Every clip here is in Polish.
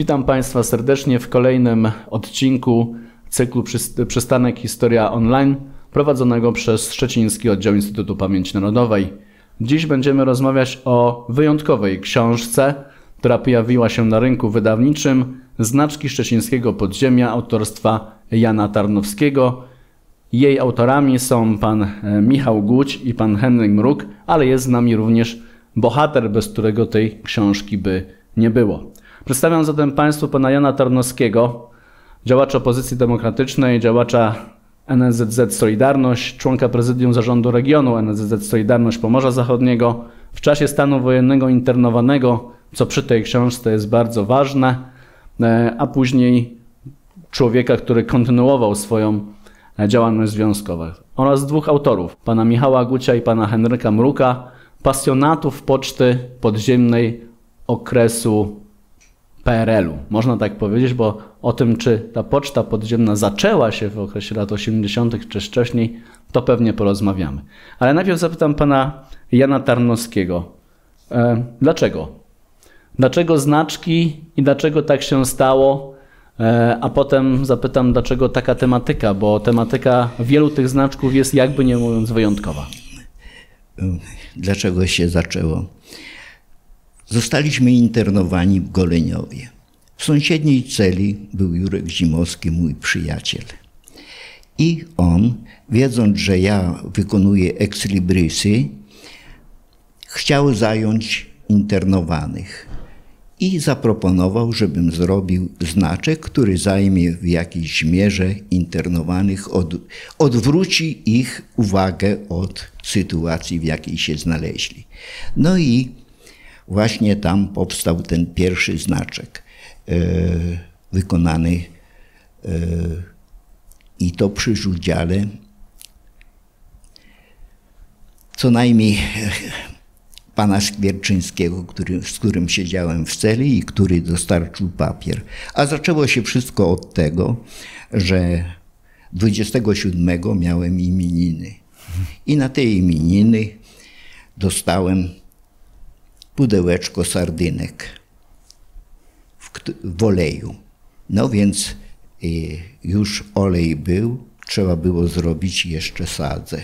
Witam Państwa serdecznie w kolejnym odcinku cyklu Przystanek Historia Online prowadzonego przez Szczeciński Oddział Instytutu Pamięci Narodowej. Dziś będziemy rozmawiać o wyjątkowej książce, która pojawiła się na rynku wydawniczym Znaczki Szczecińskiego Podziemia autorstwa Jana Tarnowskiego. Jej autorami są pan e, Michał Guć i pan Henryk Mruk, ale jest z nami również bohater, bez którego tej książki by nie było. Przedstawiam zatem Państwu pana Jana Tarnowskiego, działacza opozycji demokratycznej, działacza NSZZ Solidarność, członka prezydium zarządu regionu NSZZ Solidarność Pomorza Zachodniego, w czasie stanu wojennego internowanego, co przy tej książce jest bardzo ważne, e, a później człowieka, który kontynuował swoją e, działalność związkową. Oraz dwóch autorów, pana Michała Gucia i pana Henryka Mruka, pasjonatów poczty podziemnej okresu PRL-u. Można tak powiedzieć, bo o tym, czy ta poczta podziemna zaczęła się w okresie lat 80., czy wcześniej, to pewnie porozmawiamy. Ale najpierw zapytam pana Jana Tarnowskiego. E, dlaczego? Dlaczego znaczki i dlaczego tak się stało? E, a potem zapytam, dlaczego taka tematyka, bo tematyka wielu tych znaczków jest, jakby nie mówiąc, wyjątkowa. Dlaczego się zaczęło? Zostaliśmy internowani w Goleniowie. W sąsiedniej celi był Jurek Zimowski, mój przyjaciel. I on, wiedząc, że ja wykonuję ekslibrisy, chciał zająć internowanych. I zaproponował, żebym zrobił znaczek, który zajmie w jakiejś mierze internowanych, od, odwróci ich uwagę od sytuacji, w jakiej się znaleźli. No i właśnie tam powstał ten pierwszy znaczek e, wykonany e, i to przy Żudziale co najmniej pana Skwierczyńskiego, który, z którym siedziałem w celi i który dostarczył papier. A zaczęło się wszystko od tego, że 27 miałem imieniny. I na te imieniny dostałem pudełeczko sardynek w, w oleju. No więc y, już olej był, trzeba było zrobić jeszcze sadzę.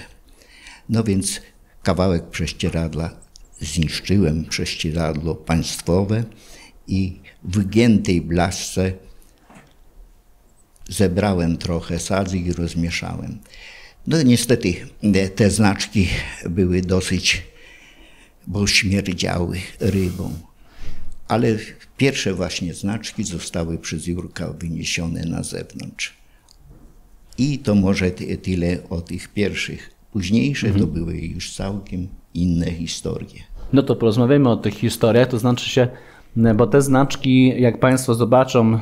No więc kawałek prześcieradła zniszczyłem, prześcieradło państwowe i w wygiętej blaszce zebrałem trochę sadzy i rozmieszałem. No niestety te znaczki były dosyć bo śmierdziały rybą. Ale pierwsze właśnie znaczki zostały przez Jurka wyniesione na zewnątrz. I to może tyle o tych pierwszych. Późniejsze mhm. to były już całkiem inne historie. No to porozmawiamy o tych historiach, to znaczy się, bo te znaczki, jak Państwo zobaczą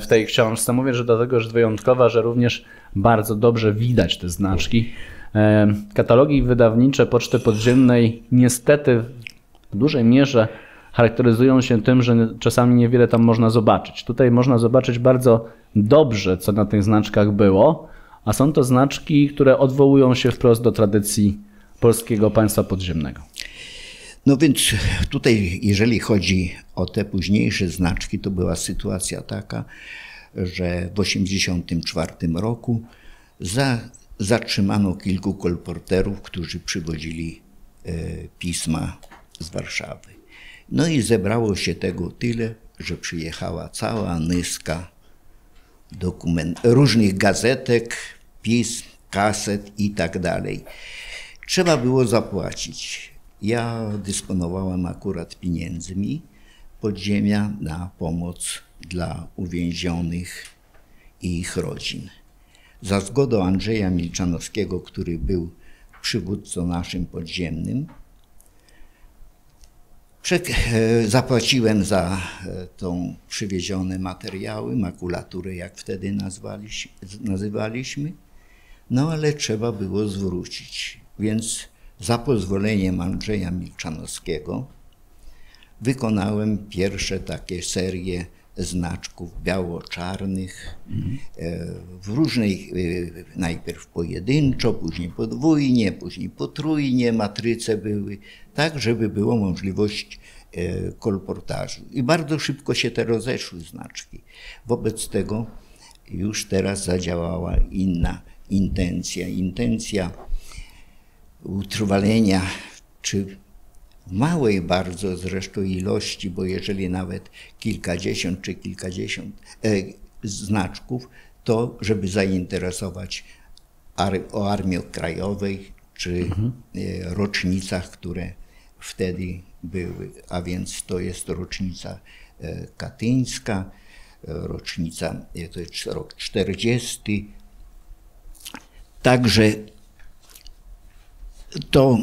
w tej książce, mówię, że dlatego jest wyjątkowa, że również bardzo dobrze widać te znaczki. E, katalogi wydawnicze Poczty Podziemnej niestety w dużej mierze charakteryzują się tym, że czasami niewiele tam można zobaczyć. Tutaj można zobaczyć bardzo dobrze, co na tych znaczkach było, a są to znaczki, które odwołują się wprost do tradycji polskiego państwa podziemnego. No więc tutaj, jeżeli chodzi o te późniejsze znaczki, to była sytuacja taka, że w 1984 roku za zatrzymano kilku kolporterów, którzy przywozili e, pisma z Warszawy. No i zebrało się tego tyle, że przyjechała cała nyska dokument, różnych gazetek, pism, kaset i tak dalej. Trzeba było zapłacić. Ja dysponowałem akurat pieniędzmi podziemia na pomoc dla uwięzionych i ich rodzin za zgodą Andrzeja Milczanowskiego, który był przywódcą naszym podziemnym, E, zapłaciłem za e, tą przywiezione materiały, makulaturę, jak wtedy nazywaliśmy, no ale trzeba było zwrócić. Więc za pozwoleniem Andrzeja Milczanowskiego wykonałem pierwsze takie serie znaczków biało-czarnych mhm. w różnej, najpierw pojedynczo, później podwójnie, później potrójnie matryce były, tak żeby było możliwość e, kolportażu. I bardzo szybko się te rozeszły znaczki. Wobec tego już teraz zadziałała inna intencja. Intencja utrwalenia, czy małej bardzo zresztą ilości, bo jeżeli nawet kilkadziesiąt czy kilkadziesiąt e, znaczków, to żeby zainteresować ar o Armii Krajowej czy mhm. e, rocznicach, które wtedy były. A więc to jest rocznica e, katyńska, e, rocznica, e, to jest rok 40. Także to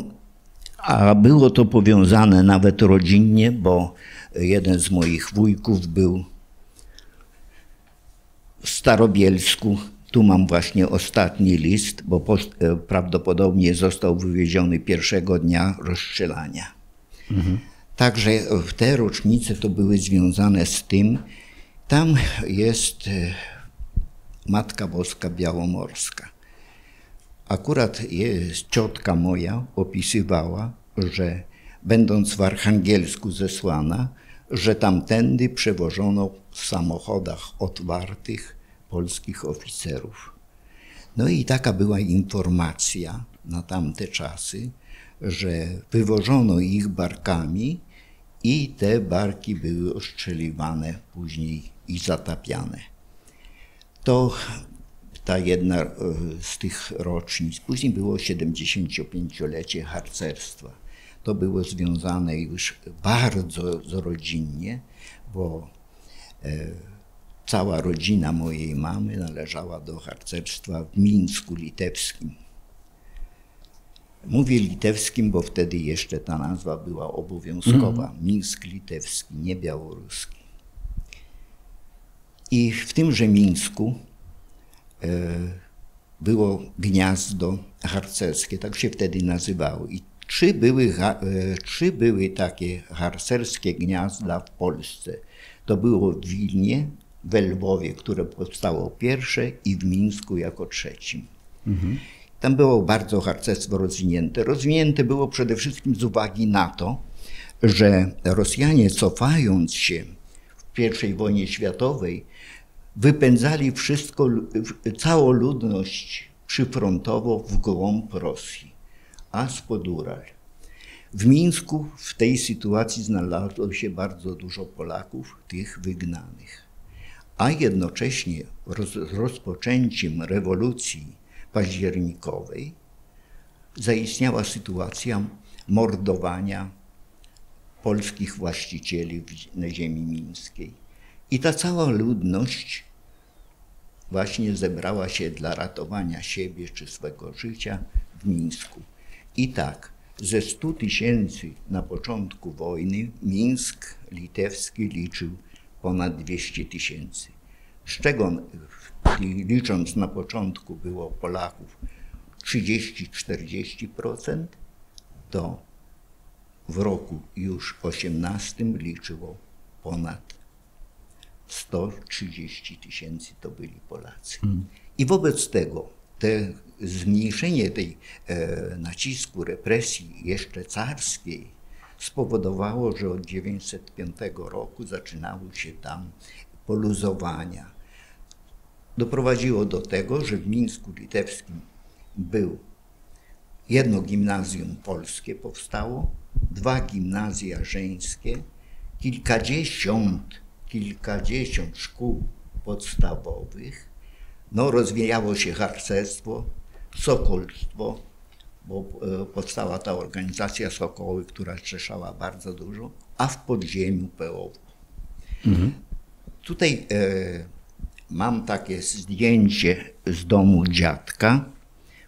a było to powiązane nawet rodzinnie, bo jeden z moich wujków był w Starobielsku. Tu mam właśnie ostatni list, bo e, prawdopodobnie został wywieziony pierwszego dnia rozstrzelania. Mhm. Także te rocznice to były związane z tym. Tam jest e, Matka Boska Białomorska. Akurat jest, ciotka moja opisywała, że będąc w Archangelsku zesłana, że tamtędy przewożono w samochodach otwartych polskich oficerów. No i taka była informacja na tamte czasy, że wywożono ich barkami i te barki były ostrzeliwane później i zatapiane. To ta jedna e, z tych rocznic. Później było 75-lecie harcerstwa. To było związane już bardzo rodzinnie, bo e, cała rodzina mojej mamy należała do harcerstwa w Mińsku Litewskim. Mówię litewskim, bo wtedy jeszcze ta nazwa była obowiązkowa. Mm. Mińsk litewski, nie białoruski. I w tymże Mińsku było gniazdo harcerskie, tak się wtedy nazywało. I trzy były, e, trzy były takie harcerskie gniazda w Polsce. To było w Wilnie, w Lwowie, które powstało pierwsze i w Mińsku jako trzecim. Mhm. Tam było bardzo harcerstwo rozwinięte. Rozwinięte było przede wszystkim z uwagi na to, że Rosjanie cofając się w I wojnie światowej wypędzali wszystko, całą ludność przyfrontowo w głąb Rosji, a spod Ural. W Mińsku w tej sytuacji znalazło się bardzo dużo Polaków, tych wygnanych. A jednocześnie roz, rozpoczęciem rewolucji październikowej zaistniała sytuacja mordowania polskich właścicieli na ziemi mińskiej. I ta cała ludność właśnie zebrała się dla ratowania siebie czy swego życia w Mińsku. I tak, ze 100 tysięcy na początku wojny Mińsk litewski liczył ponad 200 tysięcy. Z czego licząc na początku było Polaków 30-40%, to w roku już 18 liczyło ponad 130 tysięcy to byli Polacy. Hmm. I wobec tego te zmniejszenie tej e, nacisku represji jeszcze carskiej spowodowało, że od 905 roku zaczynały się tam poluzowania. Doprowadziło do tego, że w Mińsku Litewskim był jedno gimnazjum polskie powstało, dwa gimnazja żeńskie, kilkadziesiąt kilkadziesiąt szkół podstawowych. No, rozwijało się harcerstwo, sokolstwo, bo e, powstała ta organizacja Sokoły, która zrzeszała bardzo dużo, a w podziemiu POW. Mhm. Tutaj e, mam takie zdjęcie z domu dziadka,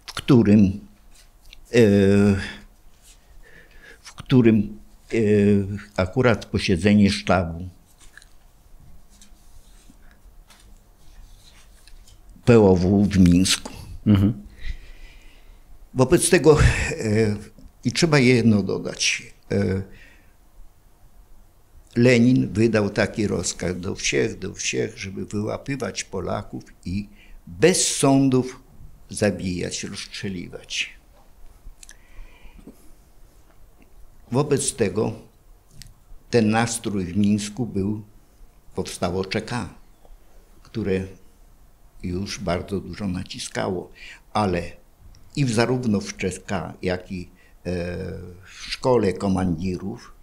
w którym, e, w którym akurat posiedzenie sztabu POW w Mińsku. Mhm. Wobec tego i trzeba jedno dodać. Lenin wydał taki rozkaz do wszech, do wszech, żeby wyłapywać Polaków i bez sądów zabijać, rozstrzeliwać. Wobec tego ten nastrój w Mińsku był, powstało ČK, które już bardzo dużo naciskało, ale i zarówno w ČK, jak i e, w szkole komandirów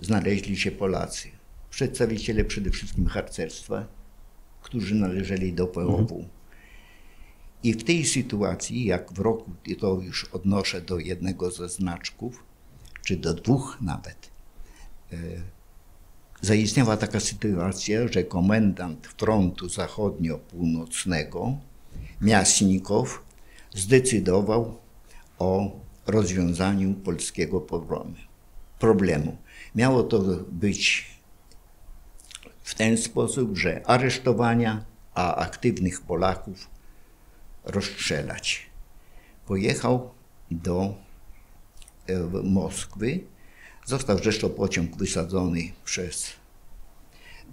znaleźli się Polacy. Przedstawiciele przede wszystkim harcerstwa, którzy należeli do POW. Mhm. I w tej sytuacji, jak w roku, i to już odnoszę do jednego ze znaczków, czy do dwóch nawet, e, zaistniała taka sytuacja, że komendant frontu zachodnio-północnego, Miasnikow, zdecydował o rozwiązaniu polskiego problemu. Miało to być w ten sposób, że aresztowania, a aktywnych Polaków rozstrzelać. Pojechał do e, Moskwy. Został zresztą pociąg wysadzony przez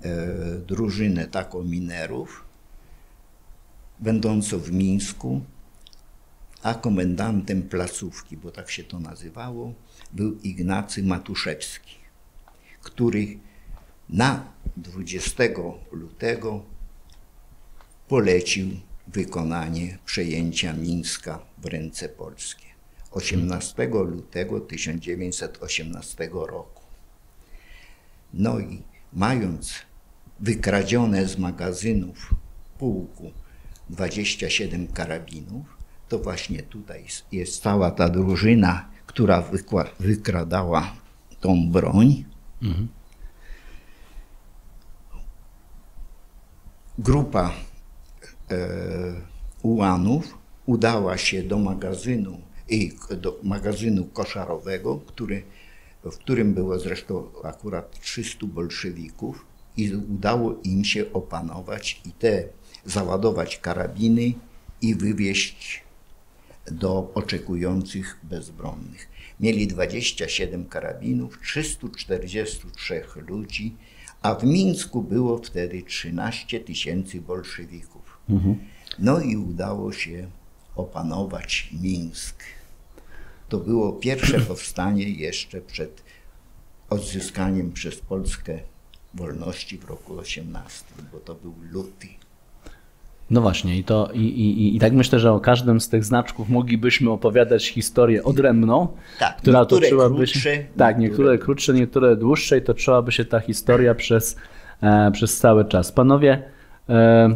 e, drużynę taką minerów, będącą w Mińsku, a komendantem placówki, bo tak się to nazywało, był Ignacy Matuszewski, który na 20 lutego polecił wykonanie przejęcia Mińska w ręce polskie. 18 lutego 1918 roku. No i mając wykradzione z magazynów pułku 27 karabinów, to właśnie tutaj jest cała ta drużyna, która wykradała tą broń. Mhm. Grupa e, ułanów udała się do magazynu i do magazynu koszarowego, który, w którym było zresztą akurat 300 bolszewików i udało im się opanować i te załadować karabiny i wywieźć do oczekujących bezbronnych. Mieli 27 karabinów, 343 ludzi, a w Mińsku było wtedy 13 tysięcy bolszewików. Mhm. No i udało się opanować Mińsk. To było pierwsze powstanie jeszcze przed odzyskaniem przez Polskę wolności w roku 18, bo to był luty. No właśnie, i, to, i, i, i tak myślę, że o każdym z tych znaczków moglibyśmy opowiadać historię odrębną, tak, która toczyłaby krótsze, się. Tak, niektóre, niektóre krótsze, niektóre dłuższe, i toczyłaby się ta historia przez, e, przez cały czas. Panowie, e,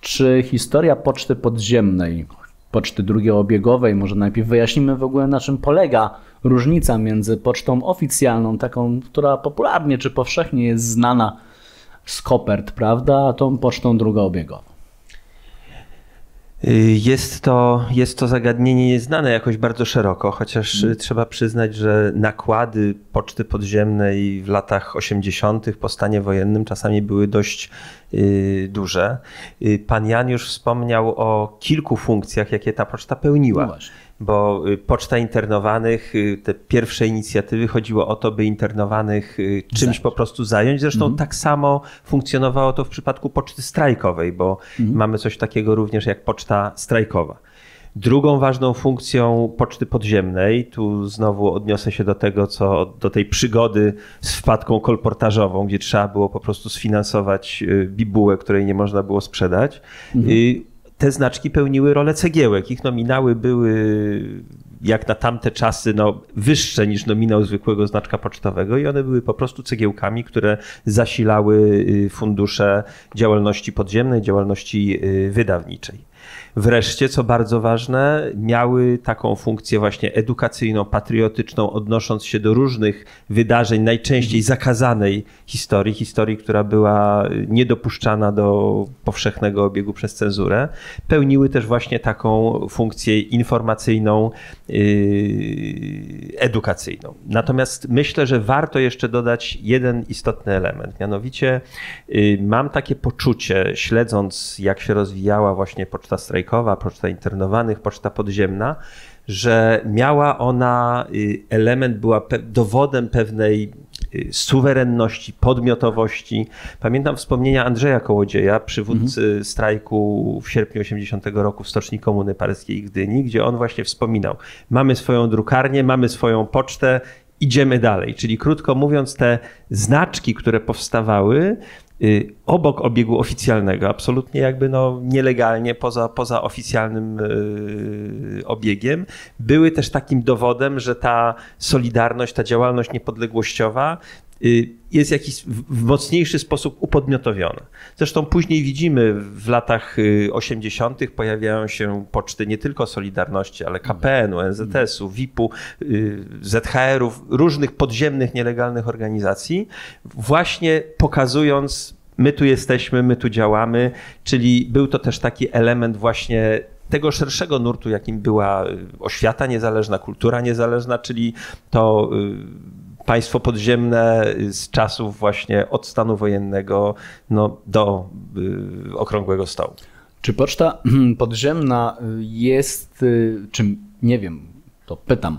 czy historia poczty podziemnej, poczty drugiobiegowej, może najpierw wyjaśnimy w ogóle na czym polega różnica między pocztą oficjalną, taką, która popularnie czy powszechnie jest znana z kopert, prawda, a tą pocztą drugoobiegową. Jest to, jest to zagadnienie nieznane jakoś bardzo szeroko, chociaż hmm. trzeba przyznać, że nakłady poczty podziemnej w latach 80. po stanie wojennym czasami były dość y, duże. Y, pan Jan już wspomniał o kilku funkcjach, jakie ta poczta pełniła. No bo y, poczta internowanych, y, te pierwsze inicjatywy chodziło o to, by internowanych y, czymś zająć. po prostu zająć. Zresztą mhm. tak samo funkcjonowało to w przypadku poczty strajkowej, bo mhm. mamy coś takiego również jak poczta strajkowa. Drugą ważną funkcją poczty podziemnej, tu znowu odniosę się do tego, co do tej przygody z wpadką kolportażową, gdzie trzeba było po prostu sfinansować bibułę, której nie można było sprzedać. Mhm te znaczki pełniły rolę cegiełek. Ich nominały były jak na tamte czasy no, wyższe niż nominał zwykłego znaczka pocztowego i one były po prostu cegiełkami, które zasilały y, fundusze działalności podziemnej, działalności y, wydawniczej. Wreszcie, co bardzo ważne, miały taką funkcję właśnie edukacyjną, patriotyczną, odnosząc się do różnych wydarzeń, najczęściej zakazanej historii, historii, która była niedopuszczana do powszechnego obiegu przez cenzurę, pełniły też właśnie taką funkcję informacyjną, yy, edukacyjną. Natomiast myślę, że warto jeszcze dodać jeden istotny element, mianowicie yy, mam takie poczucie, śledząc jak się rozwijała właśnie poczta strajkowa, poczta internowanych, poczta podziemna, że miała ona y, element, była dowodem pewnej y, suwerenności, podmiotowości. Pamiętam wspomnienia Andrzeja Kołodzieja, przywódcy mhm. strajku w sierpniu 80 roku w Stoczni Komuny Paryskiej Gdyni, gdzie on właśnie wspominał, mamy swoją drukarnię, mamy swoją pocztę, idziemy dalej. Czyli krótko mówiąc, te znaczki, które powstawały, obok obiegu oficjalnego, absolutnie jakby no nielegalnie, poza, poza oficjalnym y, obiegiem, były też takim dowodem, że ta solidarność, ta działalność niepodległościowa Y, jest w jakiś w mocniejszy sposób upodmiotowiona. Zresztą później widzimy w latach 80. Y, pojawiają się poczty nie tylko Solidarności, ale KPN-u, NZS-u, WIP-u, y, ZHR-ów, różnych podziemnych, nielegalnych organizacji, właśnie pokazując my tu jesteśmy, my tu działamy, czyli był to też taki element właśnie tego szerszego nurtu, jakim była oświata niezależna, kultura niezależna, czyli to państwo podziemne z czasów właśnie od stanu wojennego no, do y, okrągłego stołu. Czy poczta podziemna jest, y, czym nie wiem, to pytam,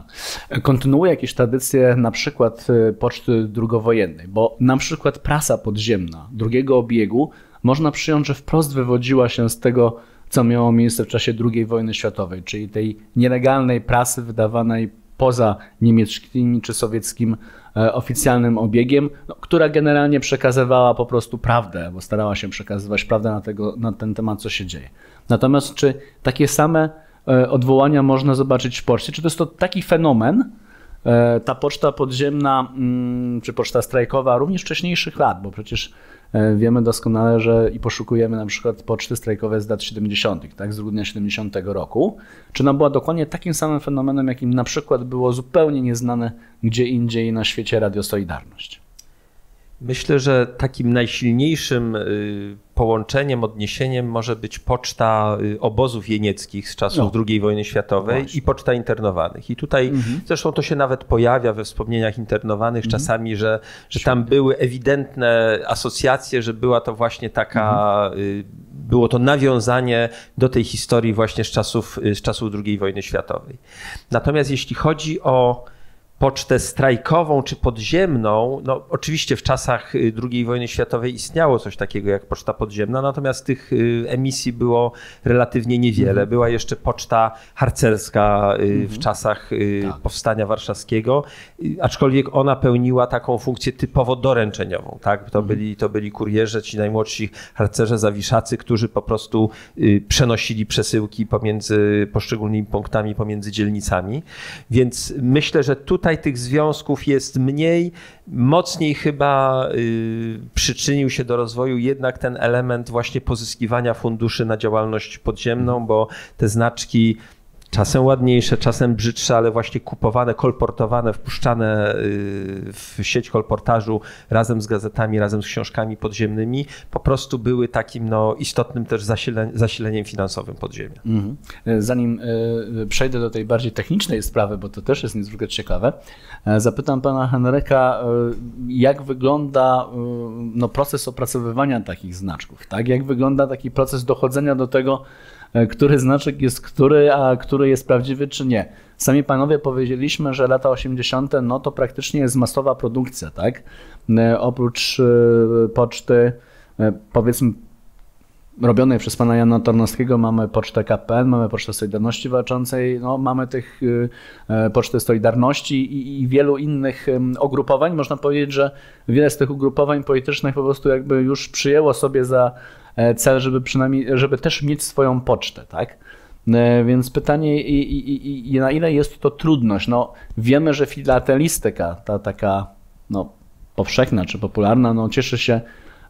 kontynuuje jakieś tradycje na przykład y, poczty drugowojennej, bo na przykład prasa podziemna drugiego obiegu można przyjąć, że wprost wywodziła się z tego, co miało miejsce w czasie II wojny światowej, czyli tej nielegalnej prasy wydawanej poza niemieckim czy sowieckim oficjalnym obiegiem, no, która generalnie przekazywała po prostu prawdę, bo starała się przekazywać prawdę na, tego, na ten temat, co się dzieje. Natomiast czy takie same e, odwołania można zobaczyć w poczcie? Czy to jest to taki fenomen, e, ta poczta podziemna, mm, czy poczta strajkowa również wcześniejszych lat, bo przecież E, wiemy doskonale, że i poszukujemy na przykład poczty strajkowe z lat 70., tak, z grudnia 70 roku. Czy ona była dokładnie takim samym fenomenem, jakim na przykład było zupełnie nieznane gdzie indziej na świecie Radio Solidarność? Myślę, że takim najsilniejszym y, połączeniem, odniesieniem może być poczta y, obozów jenieckich z czasów no. II wojny światowej Właśnie. i poczta internowanych. I tutaj mhm. zresztą to się nawet pojawia we wspomnieniach internowanych mhm. czasami, że, że tam były ewidentne asocjacje, że była to właśnie taka, mhm. Y, było to nawiązanie do tej historii właśnie z czasów, z czasów II wojny światowej. Natomiast jeśli chodzi o pocztę strajkową czy podziemną, no oczywiście w czasach y, II wojny światowej istniało coś takiego jak poczta podziemna, natomiast tych y, emisji było relatywnie niewiele. Mhm. Była jeszcze poczta harcerska y, w mhm. czasach tak. powstania warszawskiego, aczkolwiek ona pełniła taką funkcję typowo doręczeniową. Tak? To, mhm. byli, to byli kurierze, ci najmłodsi harcerze, zawiszacy, którzy po prostu przenosili przesyłki pomiędzy poszczególnymi punktami, pomiędzy dzielnicami. Więc myślę, że tutaj tych związków jest mniej. Mocniej chyba y, przyczynił się do rozwoju jednak ten element właśnie pozyskiwania funduszy na działalność podziemną, bo te znaczki czasem ładniejsze, czasem brzydsze, ale właśnie kupowane, kolportowane, wpuszczane y, w sieć kolportażu razem z gazetami, razem z książkami podziemnymi, po prostu były takim no, istotnym też zasileniem finansowym podziemia. Mhm. Zanim y, przejdę do tej bardziej technicznej sprawy, bo to też jest niezwykle ciekawe, e, zapytam pana Henryka, y, jak wygląda no, proces opracowywania takich znaczków, tak? Jak wygląda taki proces dochodzenia do tego, który znaczek jest który, a który jest prawdziwy, czy nie. Sami panowie powiedzieliśmy, że lata 80. no to praktycznie jest masowa produkcja, tak? E, oprócz e, poczty, powiedzmy, robionej przez pana Jana Tornowskiego mamy pocztę KPN, mamy pocztę Solidarności Walczącej, no, mamy tych poczty Solidarności i, i, wielu innych ugrupowań. Można powiedzieć, że wiele z tych ugrupowań politycznych po prostu jakby już przyjęło sobie za E, cel, żeby przynajmniej, żeby też mieć swoją pocztę, tak? E, więc pytanie, i, i, i na ile jest to trudność? No, wiemy, że filatelistyka, ta taka no, powszechna czy popularna, no, cieszy się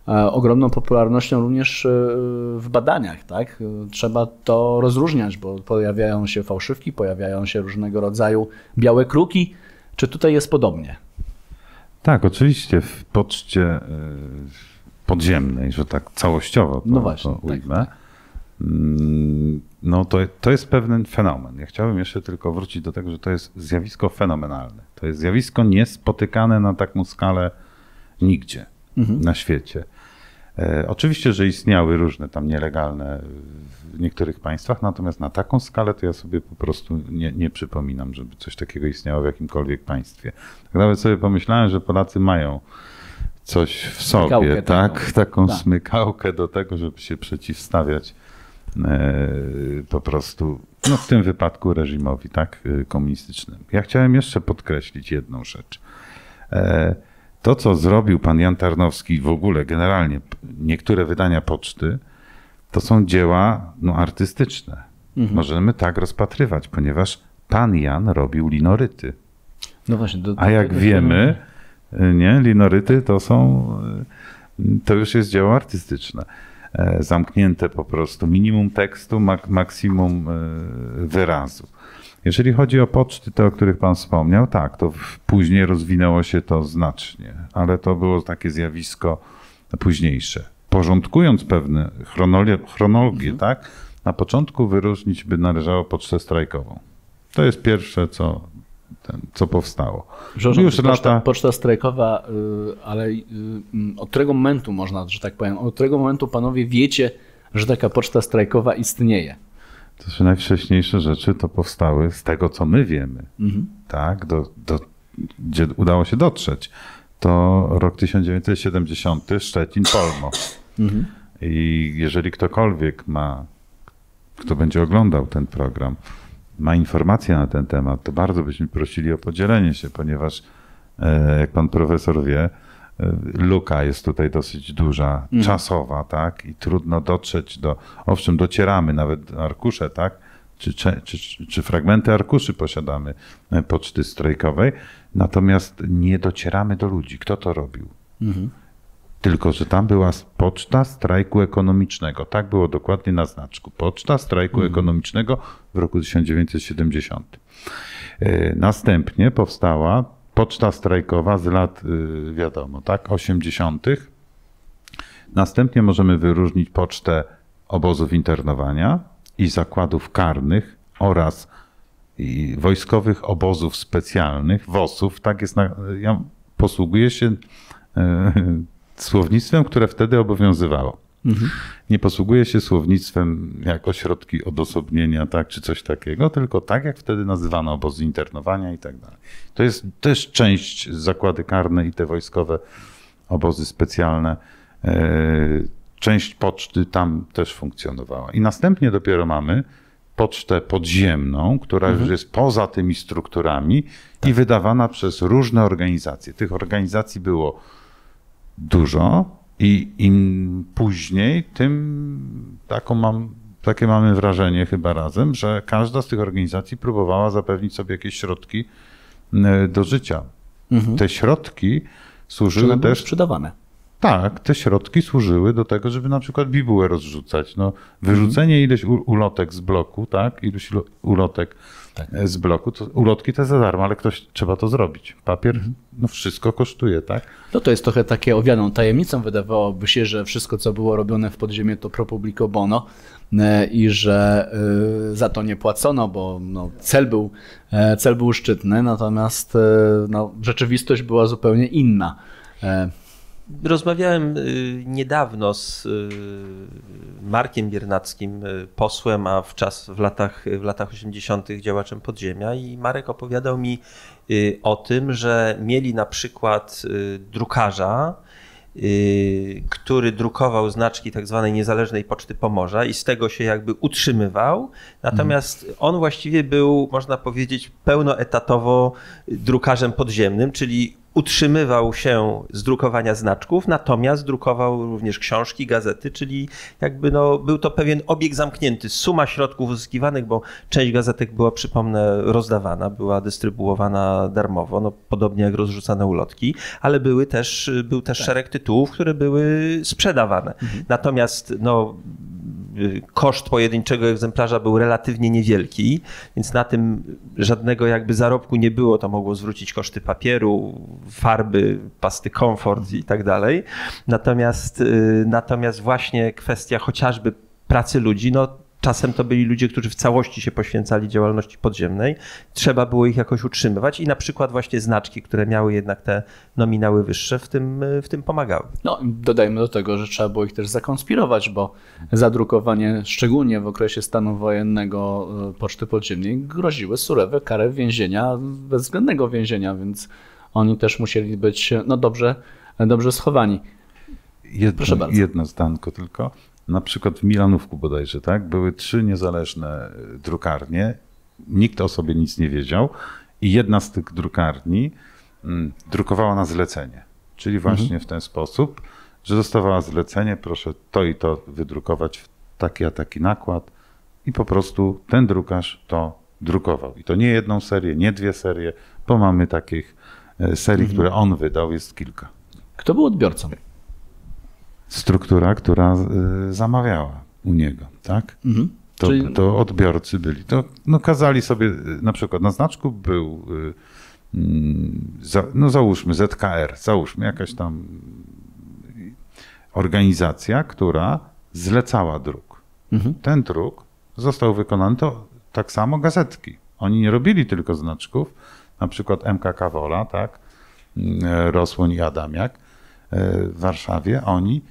e, ogromną popularnością również e, w badaniach. Tak? Trzeba to rozróżniać, bo pojawiają się fałszywki, pojawiają się różnego rodzaju białe kruki. Czy tutaj jest podobnie? Tak, oczywiście w poczcie e, podziemnej, że tak całościowo to, no właśnie, to tak, ujmę. Tak, tak. No to, to jest pewien fenomen. Ja chciałbym jeszcze tylko wrócić do tego, że to jest zjawisko fenomenalne. To jest zjawisko niespotykane na taką skalę nigdzie mhm. na świecie. E, oczywiście, że istniały różne tam nielegalne w niektórych państwach, natomiast na taką skalę to ja sobie po prostu nie, nie przypominam, żeby coś takiego istniało w jakimkolwiek państwie. Tak nawet sobie pomyślałem, że Polacy mają coś w sobie, tak? Taką tak. smykałkę do tego, żeby się przeciwstawiać e, po prostu, no w tym wypadku reżimowi, tak, e, komunistycznemu. Ja chciałem jeszcze podkreślić jedną rzecz. E, to, co zrobił pan Jan Tarnowski, w ogóle generalnie niektóre wydania poczty, to są dzieła no, artystyczne. Mhm. Możemy tak rozpatrywać, ponieważ pan Jan robił linoryty. No właśnie, do, do A jak wiemy, nie, linoryty to są, to już jest dzieło artystyczne. E, zamknięte po prostu, minimum tekstu, mak maksimum e, wyrazu. Jeżeli chodzi o poczty, te, o których Pan wspomniał, tak, to później rozwinęło się to znacznie, ale to było takie zjawisko późniejsze. Porządkując pewne chronologię, chronologię mhm. tak, na początku wyróżnić by należało pocztę strajkową. To jest pierwsze, co, ten, co powstało. Przepraszam, Już poczta, lata... poczta strajkowa, y, ale y, mm, od którego momentu można, że tak powiem, od którego momentu panowie wiecie, że taka poczta strajkowa istnieje? To znaczy najwcześniejsze rzeczy to powstały z tego, co my wiemy, mhm. tak, do, do, gdzie udało się dotrzeć. To rok 1970, Szczecin, Polmo. Mhm. I jeżeli ktokolwiek ma, kto będzie oglądał ten program, ma informacje na ten temat, to bardzo byśmy prosili o podzielenie się, ponieważ e, jak pan profesor wie, luka jest tutaj dosyć duża, mm. czasowa, tak? I trudno dotrzeć do. Owszem, docieramy nawet arkusze, tak? Czy, czy, czy, czy fragmenty arkuszy posiadamy e, poczty strajkowej, natomiast nie docieramy do ludzi. Kto to robił? Mm. Tylko, że tam była poczta strajku ekonomicznego. Tak było dokładnie na znaczku. Poczta strajku mm. ekonomicznego w roku 1970. E, następnie powstała poczta strajkowa z lat, y, wiadomo, tak, 80. Następnie możemy wyróżnić pocztę obozów internowania i zakładów karnych oraz wojskowych obozów specjalnych, WOS-ów. Tak jest, na, ja posługuję się e, słownictwem, które wtedy obowiązywało. Mhm. Nie posługuje się słownictwem jako środki odosobnienia, tak, czy coś takiego, tylko tak, jak wtedy nazywano obozy internowania i tak dalej. To jest też część zakłady karne i te wojskowe obozy specjalne. E, część poczty tam też funkcjonowała. I następnie dopiero mamy pocztę podziemną, która mhm. już jest poza tymi strukturami tak. i wydawana przez różne organizacje. Tych organizacji było dużo. I im później, tym taką mam, takie mamy wrażenie chyba razem, że każda z tych organizacji próbowała zapewnić sobie jakieś środki e, do życia. Mhm. Te środki służyły też. sprzedawane. Tak, te środki służyły do tego, żeby na przykład bibułę rozrzucać. No, wyrzucenie mhm. ileś ulotek z bloku, tak, iluś ulotek tak. E, z bloku, to ulotki te za darmo, ale ktoś trzeba to zrobić. Papier, mhm. no wszystko kosztuje, tak? No to jest trochę takie owianą tajemnicą. Wydawałoby się, że wszystko, co było robione w podziemie, to pro publico bono e, i że e, za to nie płacono, bo no, cel, był, cel był szczytny, natomiast no, rzeczywistość była zupełnie inna. Rozmawiałem y, niedawno z y, Markiem Biernackim, y, posłem, a w, czas, w, latach, w latach 80. działaczem podziemia, i Marek opowiadał mi o tym, że mieli na przykład drukarza, który drukował znaczki tak zwanej niezależnej poczty Pomorza i z tego się jakby utrzymywał. Natomiast on właściwie był, można powiedzieć, pełnoetatowo drukarzem podziemnym, czyli utrzymywał się z drukowania znaczków, natomiast drukował również książki, gazety, czyli jakby no, był to pewien obieg zamknięty, suma środków uzyskiwanych, bo część gazetek była, przypomnę, rozdawana, była dystrybuowana darmowo, no, podobnie jak rozrzucane ulotki, ale były też, był też tak. szereg tytułów, które były sprzedawane. Mhm. Natomiast no, koszt pojedynczego egzemplarza był relatywnie niewielki, więc na tym żadnego jakby zarobku nie było. To mogło zwrócić koszty papieru, farby, pasty komfort i tak dalej. Natomiast, y, natomiast właśnie kwestia chociażby pracy ludzi, no Czasem to byli ludzie, którzy w całości się poświęcali działalności podziemnej. Trzeba było ich jakoś utrzymywać i na przykład właśnie znaczki, które miały jednak te nominały wyższe, w tym, w tym pomagały. No, dodajmy do tego, że trzeba było ich też zakonspirować, bo zadrukowanie, szczególnie w okresie stanu wojennego e, poczty podziemnej, groziły surowe kary więzienia, bezwzględnego więzienia, więc oni też musieli być no, dobrze, dobrze schowani. Jedno, Proszę bardzo. Jedno zdanko tylko na przykład w Milanówku bodajże, tak, były trzy niezależne e, drukarnie, nikt o sobie nic nie wiedział i jedna z tych drukarni mm, drukowała na zlecenie, czyli właśnie mhm. w ten sposób, że dostawała zlecenie, proszę to i to wydrukować w taki a taki nakład i po prostu ten drukarz to drukował. I to nie jedną serię, nie dwie serie, bo mamy takich e, serii, mhm. które on wydał, jest kilka. Kto był odbiorcą? Struktura, która y, zamawiała u niego, tak? Mhm. To, Czyli... to odbiorcy byli. To no, kazali sobie, y, na przykład na znaczku był, y, mm, no załóżmy ZKR, załóżmy jakaś tam organizacja, która zlecała druk. Mhm. Ten druk został wykonany, to tak samo gazetki. Oni nie robili tylko znaczków, na przykład MKK Wola, tak, Rosłoń i Adamiak w Warszawie, oni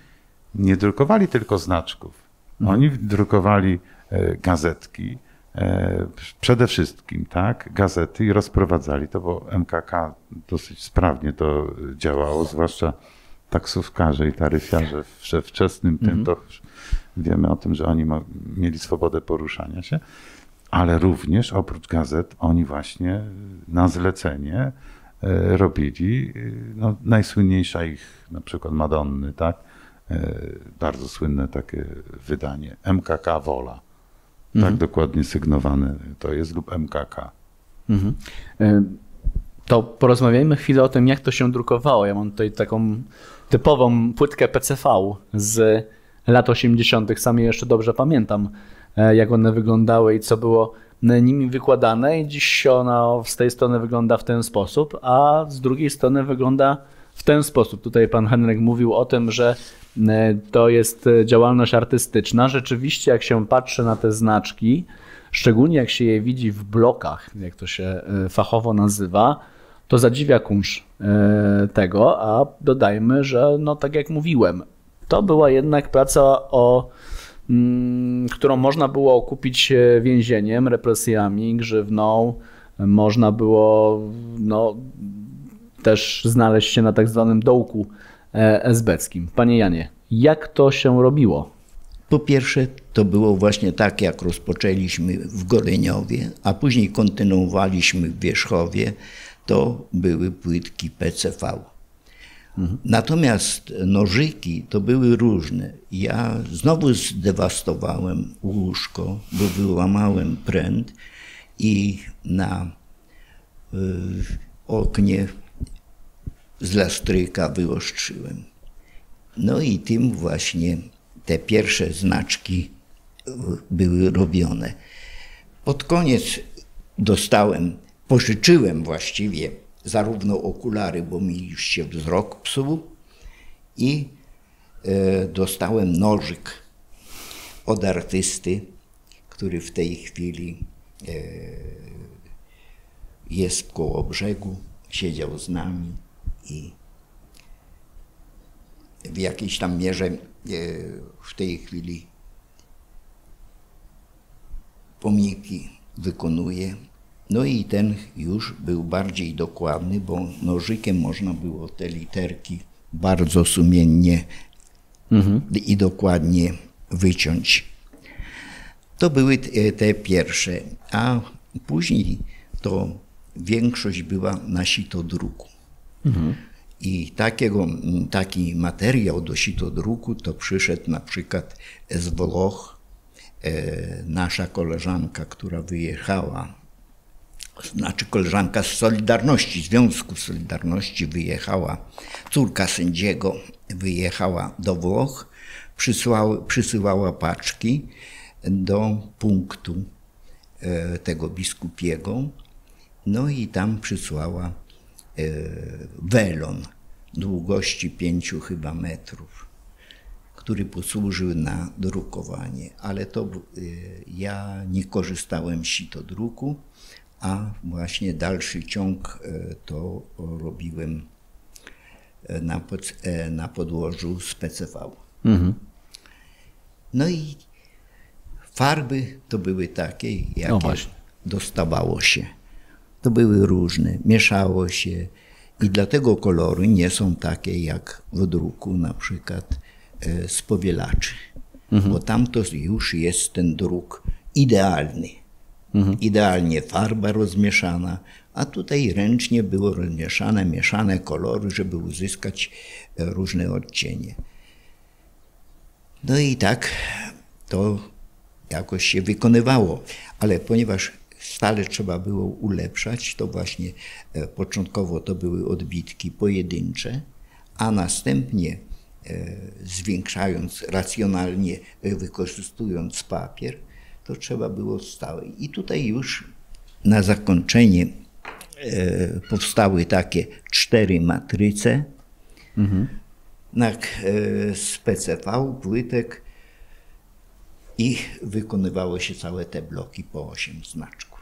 nie drukowali tylko znaczków. Mhm. Oni drukowali e, gazetki, e, przede wszystkim, tak, gazety i rozprowadzali to, bo MKK dosyć sprawnie to działało, zwłaszcza taksówkarze i taryfiarze we wczesnym tym, mhm. to wiemy o tym, że oni mieli swobodę poruszania się, ale również oprócz gazet oni właśnie na zlecenie e, robili, no, najsłynniejsza ich na przykład Madonny, tak, bardzo słynne takie wydanie MKK Wola. Tak mhm. Dokładnie sygnowane to jest lub MKK. Mhm. E, to porozmawiajmy chwilę o tym, jak to się drukowało. Ja mam tutaj taką typową płytkę PCV z lat 80. Sam je jeszcze dobrze pamiętam, e, jak one wyglądały i co było nimi wykładane. I dziś ona z tej strony wygląda w ten sposób, a z drugiej strony wygląda w ten sposób. Tutaj pan Henryk mówił o tym, że e, to jest e, działalność artystyczna. Rzeczywiście, jak się patrzy na te znaczki, szczególnie jak się je widzi w blokach, jak to się e, fachowo nazywa, to zadziwia kunsz tego, a dodajmy, że no tak jak mówiłem, to była jednak praca o mm, którą można było okupić więzieniem, represjami, grzywną, można było no, też znaleźć się na tak zwanym dołku e, esbeckim. Panie Janie, jak to się robiło? Po pierwsze, to było właśnie tak, jak rozpoczęliśmy w Goleniowie, a później kontynuowaliśmy w Wierzchowie, to były płytki PCV. Mhm. Natomiast nożyki to były różne. Ja znowu zdewastowałem łóżko, bo wyłamałem pręt i na y, oknie z lastryka wyostrzyłem. No i tym właśnie te pierwsze znaczki były robione. Pod koniec dostałem, pożyczyłem właściwie zarówno okulary, bo mi już się wzrok psuł, i e, dostałem nożyk od artysty, który w tej chwili e, jest koło brzegu, siedział z nami i w jakiejś tam mierze e, w tej chwili pomniki wykonuje. No i ten już był bardziej dokładny, bo nożykiem można było te literki bardzo sumiennie mhm. i dokładnie wyciąć. To były te pierwsze, a później to większość była na sito druku. I takiego, taki materiał do sitodruku to przyszedł na przykład z Włoch e, nasza koleżanka, która wyjechała, znaczy koleżanka z Solidarności, Związku Solidarności wyjechała, córka sędziego wyjechała do Włoch, przysyłała paczki do punktu e, tego biskupiego, no i tam przysłała welon długości pięciu chyba metrów, który posłużył na drukowanie, ale to y, ja nie korzystałem z sitodruku, a właśnie dalszy ciąg y, to robiłem na, pod, na podłożu z PCV. Mhm. No i farby to były takie, jakie no dostawało się. To były różne, mieszało się, i dlatego kolory nie są takie jak w druku na przykład e, z powielaczy, mhm. bo tam to już jest ten druk idealny. Mhm. Idealnie farba rozmieszana, a tutaj ręcznie było rozmieszane, mieszane kolory, żeby uzyskać e, różne odcienie. No i tak to jakoś się wykonywało, ale ponieważ stale trzeba było ulepszać. To właśnie e, początkowo to były odbitki pojedyncze, a następnie e, zwiększając racjonalnie, e, wykorzystując papier, to trzeba było stałe. I tutaj już na zakończenie powstały takie cztery matryce mhm. na, z PCV, płytek i wykonywało się całe te bloki po osiem znaczków.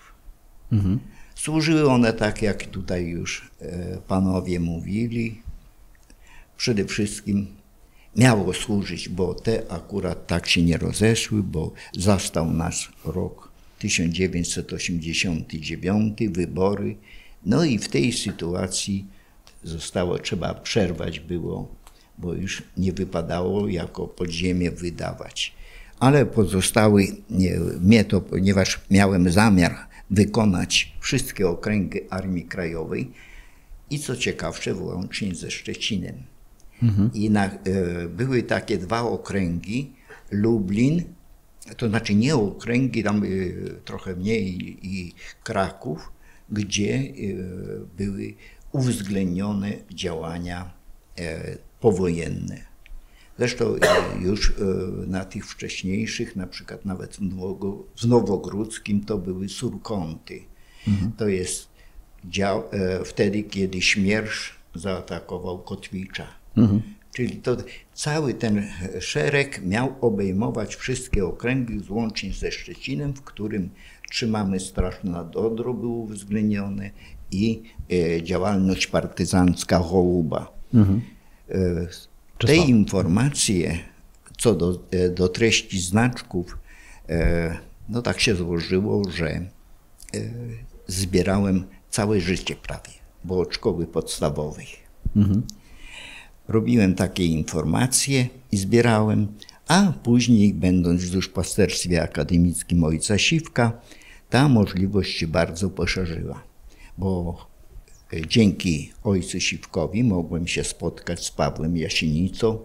Mhm. Służyły one tak, jak tutaj już e, panowie mówili. Przede wszystkim miało służyć, bo te akurat tak się nie rozeszły, bo zastał nas rok 1989, wybory. No i w tej sytuacji zostało, trzeba przerwać było, bo już nie wypadało jako podziemie wydawać. Ale pozostały, nie, mnie to, ponieważ miałem zamiar wykonać wszystkie okręgi Armii Krajowej i co ciekawsze, włącznie ze Szczecinem. Mhm. I na, e, były takie dwa okręgi, Lublin, to znaczy nie okręgi, tam e, trochę mniej i Kraków, gdzie e, były uwzględnione działania e, powojenne. Zresztą już e, na tych wcześniejszych, na przykład nawet w Nowogródzkim, to były surkąty. Mhm. To jest dział, e, wtedy, kiedy Śmiersz zaatakował Kotwicza. Mhm. Czyli to cały ten szereg miał obejmować wszystkie okręgi, łącznie ze Szczecinem, w którym trzymamy Straż nad Odrą był uwzględnione i e, działalność partyzancka Hołuba. Mhm. Te informacje co do, e, do treści znaczków, e, no tak się złożyło, że e, zbierałem całe życie prawie, bo od szkoły podstawowej. Mhm. Robiłem takie informacje i zbierałem, a później, będąc w duszpasterstwie akademickim ojca Siwka, ta możliwość się bardzo poszerzyła, bo Dzięki ojcu Siwkowi mogłem się spotkać z Pawłem Jasienicą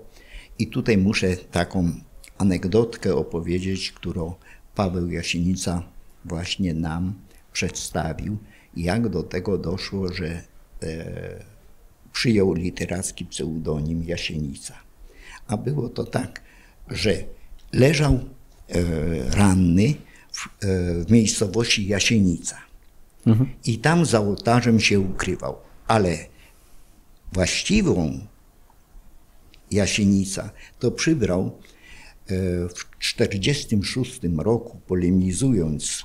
i tutaj muszę taką anegdotkę opowiedzieć, którą Paweł Jasienica właśnie nam przedstawił, jak do tego doszło, że e, przyjął literacki pseudonim Jasienica. A było to tak, że leżał e, ranny w, e, w miejscowości Jasienica i tam za ołtarzem się ukrywał. Ale właściwą Jasienica to przybrał e, w 1946 roku, polemizując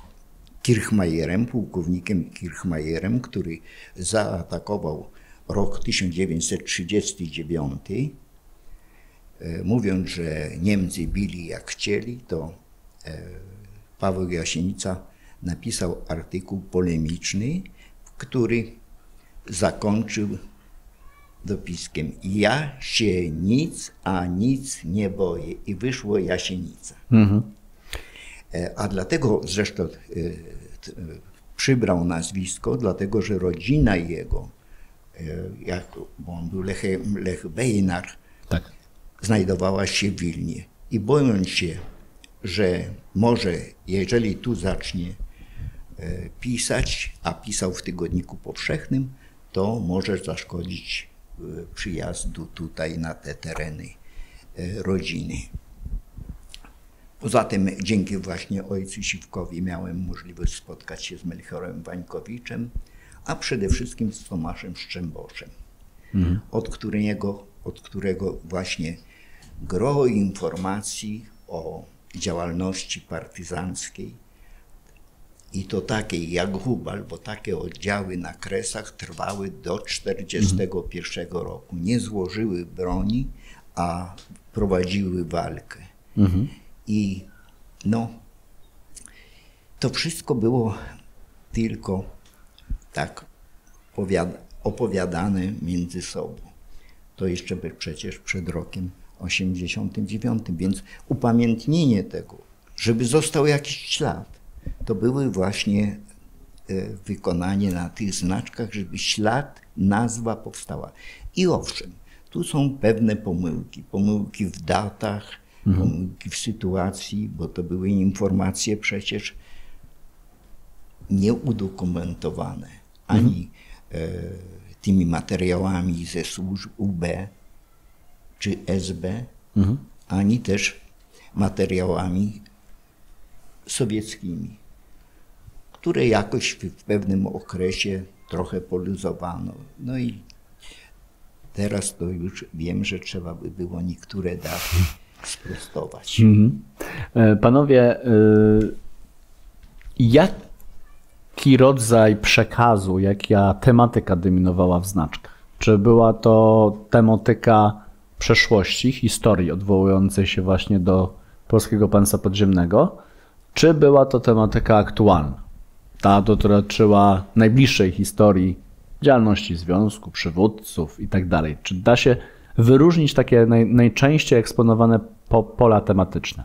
Kirchmajerem, pułkownikiem Kirchmajerem, który zaatakował rok 1939, e, mówiąc, że Niemcy bili jak chcieli, to e, Paweł Jasienica napisał artykuł polemiczny, który zakończył dopiskiem Ja się nic, a nic nie boję. I wyszło Jasienica. Mhm. E, a dlatego zresztą e, przybrał nazwisko, dlatego że rodzina jego jak on był Lech, Lech Bejnar, Tak. znajdowała się w Wilnie. I bojąc się, że może, jeżeli tu zacznie e, pisać, a pisał w Tygodniku Powszechnym, to może zaszkodzić e, przyjazdu tutaj na te tereny e, rodziny. Poza tym dzięki właśnie ojcu Siwkowi miałem możliwość spotkać się z Melchiorem Wańkowiczem, a przede wszystkim z Tomaszem Szczęboszem, od, którego, od którego właśnie gro informacji o działalności partyzanckiej i to takiej jak Hubal, bo takie oddziały na Kresach trwały do 1941 roku. Nie złożyły broni, a prowadziły walkę. I no, to wszystko było tylko tak powiada- opowiadane między sobą. To jeszcze by przecież przed rokiem 89, więc upamiętnienie tego, żeby został jakiś ślad, to były właśnie e, wykonanie na tych znaczkach, żeby ślad, nazwa powstała. I owszem, tu są pewne pomyłki, pomyłki w datach, pomyłki w sytuacji, bo to były informacje przecież nieudokumentowane ani e, tymi materiałami ze służb UB czy SB, ani też materiałami sowieckimi, które jakoś w, pewnym okresie trochę poluzowano. No i teraz to już wiem, że trzeba by było niektóre daty sprostować. Mhm. E, Panowie, y, jaki rodzaj przekazu, jaka tematyka dominowała w znaczkach? Czy była to tematyka przeszłości, historii odwołującej się właśnie do polskiego państwa podziemnego, czy była to tematyka aktualna? Ta dotyczyła najbliższej historii działalności związku, przywódców i tak. Czy da się wyróżnić takie naj, najczęściej eksponowane po, pola tematyczne?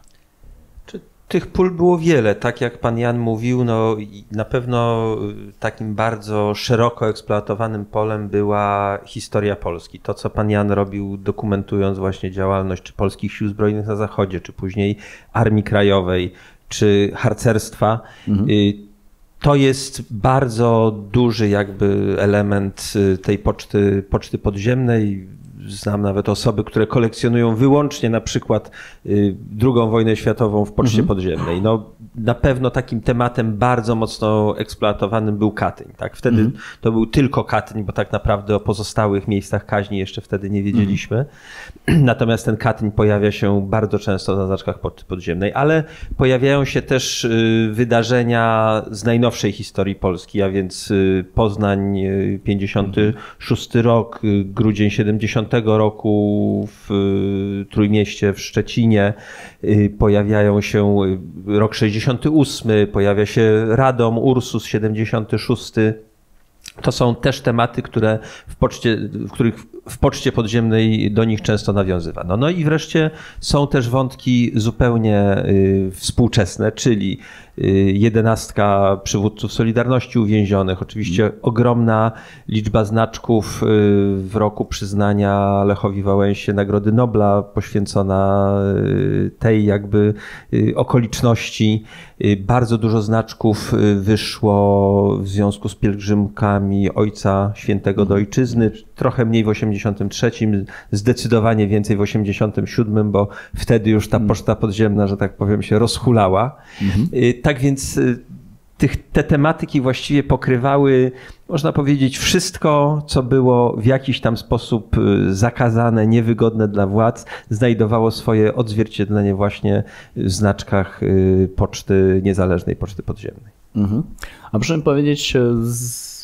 Tych pól było wiele, tak jak pan Jan mówił, no na pewno y, takim bardzo szeroko eksploatowanym polem była historia Polski. To, co pan Jan robił, dokumentując właśnie działalność czy polskich sił zbrojnych na Zachodzie, czy później Armii Krajowej, czy harcerstwa. y, To jest bardzo duży jakby element y, tej poczty, poczty podziemnej. Znam nawet osoby, które kolekcjonują wyłącznie na przykład y, II wojnę światową w poczcie podziemnej. No, na pewno takim tematem bardzo mocno eksploatowanym był Katyń. Tak? Wtedy to był tylko Katyń, bo tak naprawdę o pozostałych miejscach kaźni jeszcze wtedy nie wiedzieliśmy. Natomiast ten Katyń pojawia się bardzo często na znaczkach poczty podziemnej, ale pojawiają się też y, wydarzenia z najnowszej historii Polski, a więc y, Poznań y, 56 rok, y, grudzień 70 roku w Trójmieście, w Szczecinie, pojawiają się rok 68, pojawia się Radom, Ursus 76. To są też tematy, które w poczcie, w których w poczcie podziemnej do nich często nawiązywano. No i wreszcie są też wątki zupełnie y, współczesne, czyli jedenastka przywódców Solidarności uwięzionych, oczywiście ogromna liczba znaczków y, w roku przyznania Lechowi Wałęsie Nagrody Nobla poświęcona y, tej jakby y, okoliczności. Y, Bardzo dużo znaczków y, wyszło w związku z pielgrzymkami Ojca Świętego do Ojczyzny, trochę mniej w 83, zdecydowanie więcej w 87, bo wtedy już ta poczta podziemna, że tak powiem, się rozhulała. Y, Tak więc y, tych, te tematyki właściwie pokrywały, można powiedzieć, wszystko, co było w jakiś tam sposób y, zakazane, niewygodne dla władz, znajdowało swoje odzwierciedlenie właśnie w znaczkach y, poczty, niezależnej poczty podziemnej. Mhm. A proszę mi powiedzieć,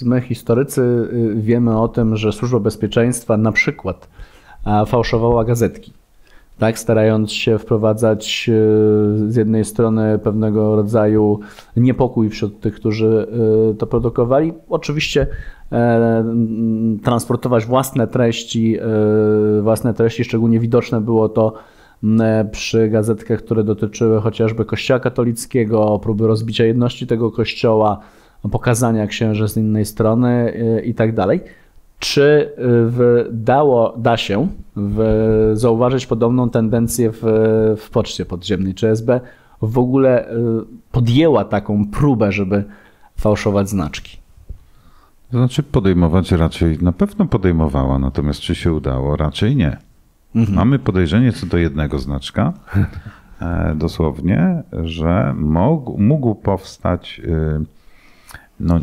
my historycy wiemy o tym, że Służba Bezpieczeństwa na przykład fałszowała gazetki. Tak, starając się wprowadzać y, z jednej strony pewnego rodzaju niepokój wśród tych, którzy y, to produkowali. Oczywiście e, transportować własne treści, własne treści, szczególnie widoczne było to przy gazetkach, które dotyczyły chociażby Kościoła katolickiego, próby rozbicia jedności tego kościoła, pokazania księży z innej strony i tak dalej. Czy w, dało, da się w, zauważyć podobną tendencję w, w poczcie podziemnej? Czy SB w ogóle podjęła taką próbę, żeby fałszować znaczki? To znaczy podejmować raczej na pewno podejmowała, natomiast czy się udało? Raczej nie. Mhm. Mamy podejrzenie co do jednego znaczka, e, dosłownie, że mógł, mógł powstać e, no,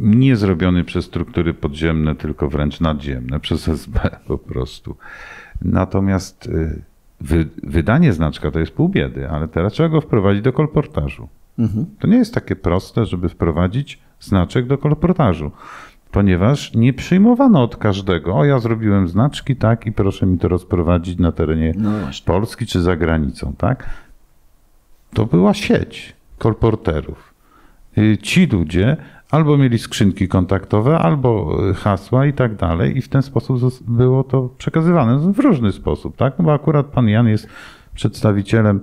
nie zrobiony przez struktury podziemne, tylko wręcz nadziemne, przez SB po prostu. Natomiast e, wy, wydanie znaczka to jest pół biedy, ale teraz trzeba go wprowadzić do kolportażu. Mhm. To nie jest takie proste, żeby wprowadzić znaczek do kolportażu, ponieważ nie przyjmowano od każdego, o ja zrobiłem znaczki, tak, i proszę mi to rozprowadzić na terenie no Polski czy za granicą, tak. To była sieć kolporterów. Y, ci ludzie albo mieli skrzynki kontaktowe, albo y, hasła i tak dalej, i w ten sposób było to przekazywane w różny sposób, tak, no bo akurat pan Jan jest przedstawicielem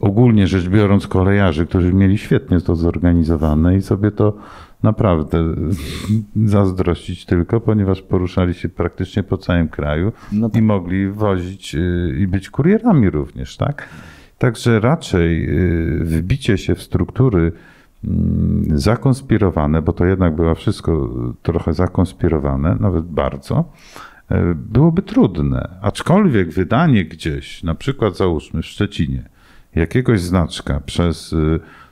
ogólnie rzecz biorąc kolejarzy, którzy mieli świetnie to zorganizowane i sobie to naprawdę zazdrościć tylko, ponieważ poruszali się praktycznie po całym kraju no tak. i mogli wozić y, i być kurierami również, tak? Także raczej y, wbicie się w struktury zakonspirowane, bo to jednak było wszystko trochę zakonspirowane, nawet bardzo, y, byłoby trudne. Aczkolwiek wydanie gdzieś, na przykład załóżmy w Szczecinie, jakiegoś znaczka przez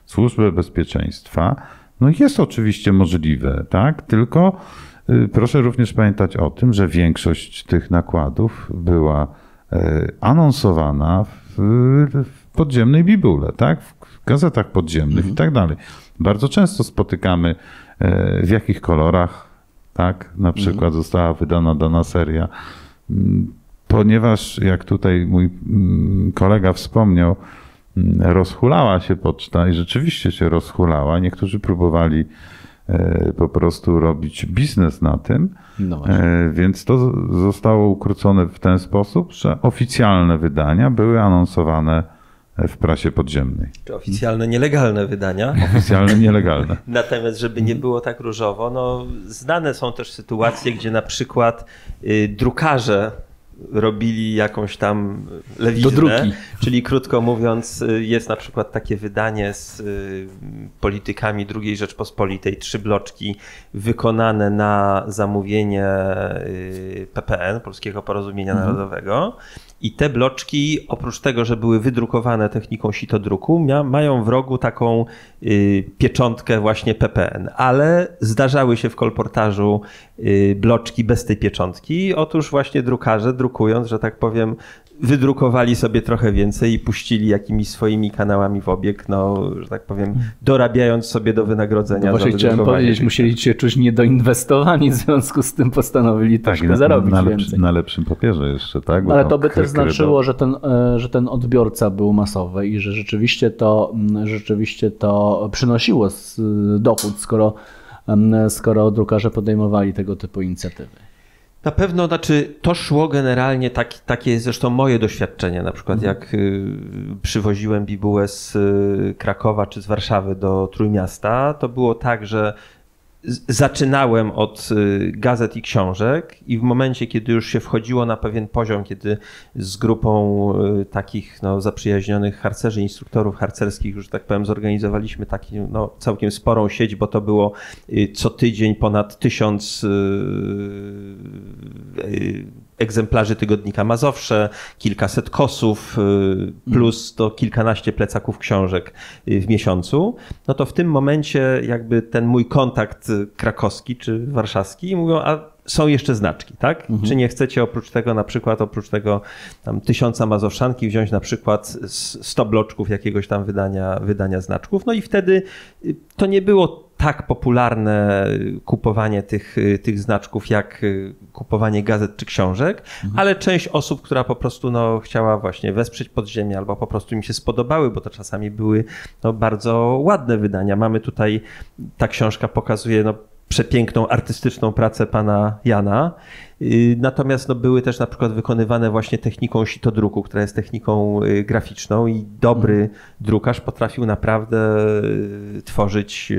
Służbę Bezpieczeństwa, no jest oczywiście możliwe, tak? Tylko y, proszę również pamiętać o tym, że większość tych nakładów była e, anonsowana w, w podziemnej bibule, tak? W gazetach podziemnych mhm. i tak dalej. Bardzo często spotykamy e, w jakich kolorach, tak? Na mhm. przykład mhm. została wydana dana seria. Mm, ponieważ, jak tutaj mój mm, kolega wspomniał, rozhulała się poczta i rzeczywiście się rozhulała. Niektórzy próbowali e, po prostu robić biznes na tym, no e, więc to zostało ukrócone w ten sposób, że oficjalne wydania były anonsowane w prasie podziemnej. Czy oficjalne, nielegalne wydania. Oficjalne, nielegalne. Natomiast, żeby nie było tak różowo, no, znane są też sytuacje, gdzie na przykład y, drukarze robili jakąś tam lewiznę. Czyli krótko mówiąc, jest na przykład takie wydanie z y, politykami II Rzeczpospolitej, trzy bloczki wykonane na zamówienie y, PPN, Polskiego Porozumienia mhm. Narodowego. I te bloczki, oprócz tego, że były wydrukowane techniką sitodruku, mia, mają w rogu taką y, pieczątkę właśnie PPN, ale zdarzały się w kolportażu y, bloczki bez tej pieczątki. Otóż właśnie drukarze, drukując, że tak powiem, wydrukowali sobie trochę więcej i puścili jakimiś swoimi kanałami w obieg, no, że tak powiem, dorabiając sobie do wynagrodzenia. No właśnie chciałem powiedzieć, musieli się czuć niedoinwestowani, w związku z tym postanowili tak, troszkę na, zarobić na, więcej. Na lepszym papierze jeszcze, tak? Bo Ale to by też znaczyło, że ten, e, że ten odbiorca był masowy i że rzeczywiście to, rzeczywiście to przynosiło dochód, skoro, skoro drukarze podejmowali tego typu inicjatywy. Na pewno, znaczy to szło generalnie, tak, takie jest zresztą moje doświadczenie, na przykład mhm. jak y, przywoziłem bibułę z y, Krakowa czy z Warszawy do Trójmiasta, to było tak, że zaczynałem od y, gazet i książek i w momencie, kiedy już się wchodziło na pewien poziom, kiedy z grupą y, takich no, zaprzyjaźnionych harcerzy, instruktorów harcerskich, już tak powiem, zorganizowaliśmy taką no, całkiem sporą sieć, bo to było y, co tydzień ponad tysiąc egzemplarzy tygodnika Mazowsze, kilkaset kosów, y, plus to kilkanaście plecaków książek y, w miesiącu, no to w tym momencie jakby ten mój kontakt krakowski czy warszawski mówią, a są jeszcze znaczki, tak? Mhm. Czy nie chcecie oprócz tego, na przykład oprócz tego tam tysiąca mazowszanki wziąć na przykład 100 bloczków jakiegoś tam wydania, wydania znaczków? No i wtedy y, to nie było tak popularne kupowanie tych, tych znaczków, jak kupowanie gazet czy książek, mhm. ale część osób, która po prostu no, chciała właśnie wesprzeć podziemie albo po prostu mi się spodobały, bo to czasami były no, bardzo ładne wydania. Mamy tutaj, ta książka pokazuje no, przepiękną artystyczną pracę pana Jana. Y, natomiast no, były też na przykład wykonywane właśnie techniką sitodruku, która jest techniką y, graficzną i dobry mhm. drukarz potrafił naprawdę y, tworzyć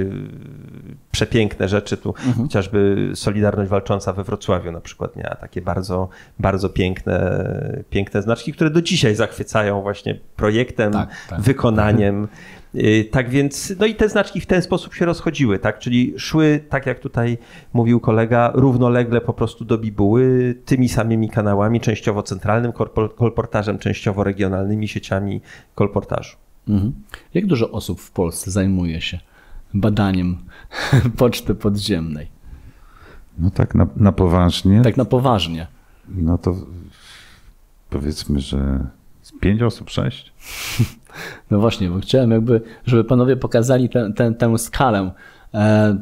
przepiękne rzeczy. Tu mhm. chociażby Solidarność Walcząca we Wrocławiu na przykład miała takie bardzo, bardzo piękne, piękne znaczki, które do dzisiaj zachwycają właśnie projektem, tak, tak. wykonaniem. Y, tak więc, no i te znaczki w ten sposób się rozchodziły, tak? Czyli szły, tak jak tutaj mówił kolega, równolegle po prostu do bibuły tymi samymi kanałami, częściowo centralnym kolportażem, częściowo regionalnymi sieciami kolportażu. Mhm. Jak dużo osób w Polsce zajmuje się badaniem poczty podziemnej? No tak na, na poważnie. Tak na poważnie. No to powiedzmy, że pięć osób, sześć. No właśnie, bo chciałem jakby, żeby panowie pokazali tę, tę, tę skalę. E,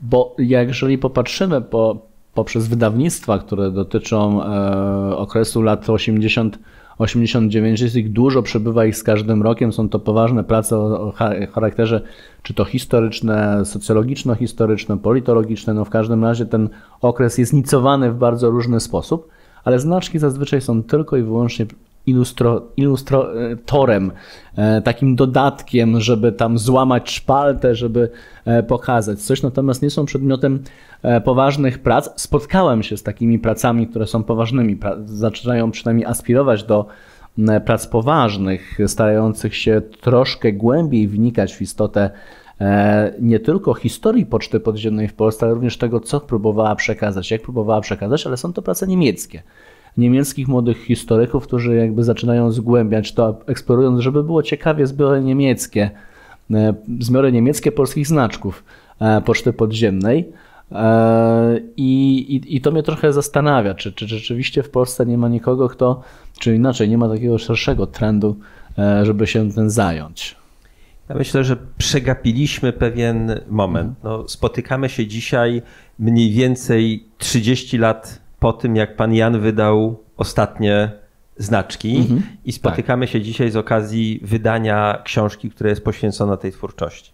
bo jeżeli popatrzymy po, poprzez wydawnictwa, które dotyczą e, okresu lat 80, 89, jest ich dużo, przebywa ich z każdym rokiem. Są to poważne prace o charakterze czy to historyczne, socjologiczno-historyczne, politologiczne. No w każdym razie ten okres jest nicowany w bardzo różny sposób, ale znaczki zazwyczaj są tylko i wyłącznie ilustro, ilustratorem, e, takim dodatkiem, żeby tam złamać szpaltę, żeby e, pokazać coś, natomiast nie są przedmiotem e, poważnych prac. Spotkałem się z takimi pracami, które są poważnymi, zaczynają przynajmniej aspirować do prac poważnych, starających się troszkę głębiej wnikać w istotę nie tylko historii poczty podziemnej w Polsce, ale również tego, co próbowała przekazać, jak próbowała przekazać, ale są to prace niemieckie niemieckich młodych historyków, którzy jakby zaczynają zgłębiać to, eksplorując, żeby było ciekawie zbiory niemieckie, e, zbiory niemieckie polskich znaczków e, poczty podziemnej. E, I, i, I to mnie trochę zastanawia, czy, czy rzeczywiście w Polsce nie ma nikogo, kto, czy inaczej, nie ma takiego szerszego trendu, żeby się tym zająć. Ja myślę, że przegapiliśmy pewien moment. No, spotykamy się dzisiaj mniej więcej 30 lat po tym, jak pan Jan wydał ostatnie znaczki mhm. i spotykamy tak. się dzisiaj z okazji wydania książki, która jest poświęcona tej twórczości.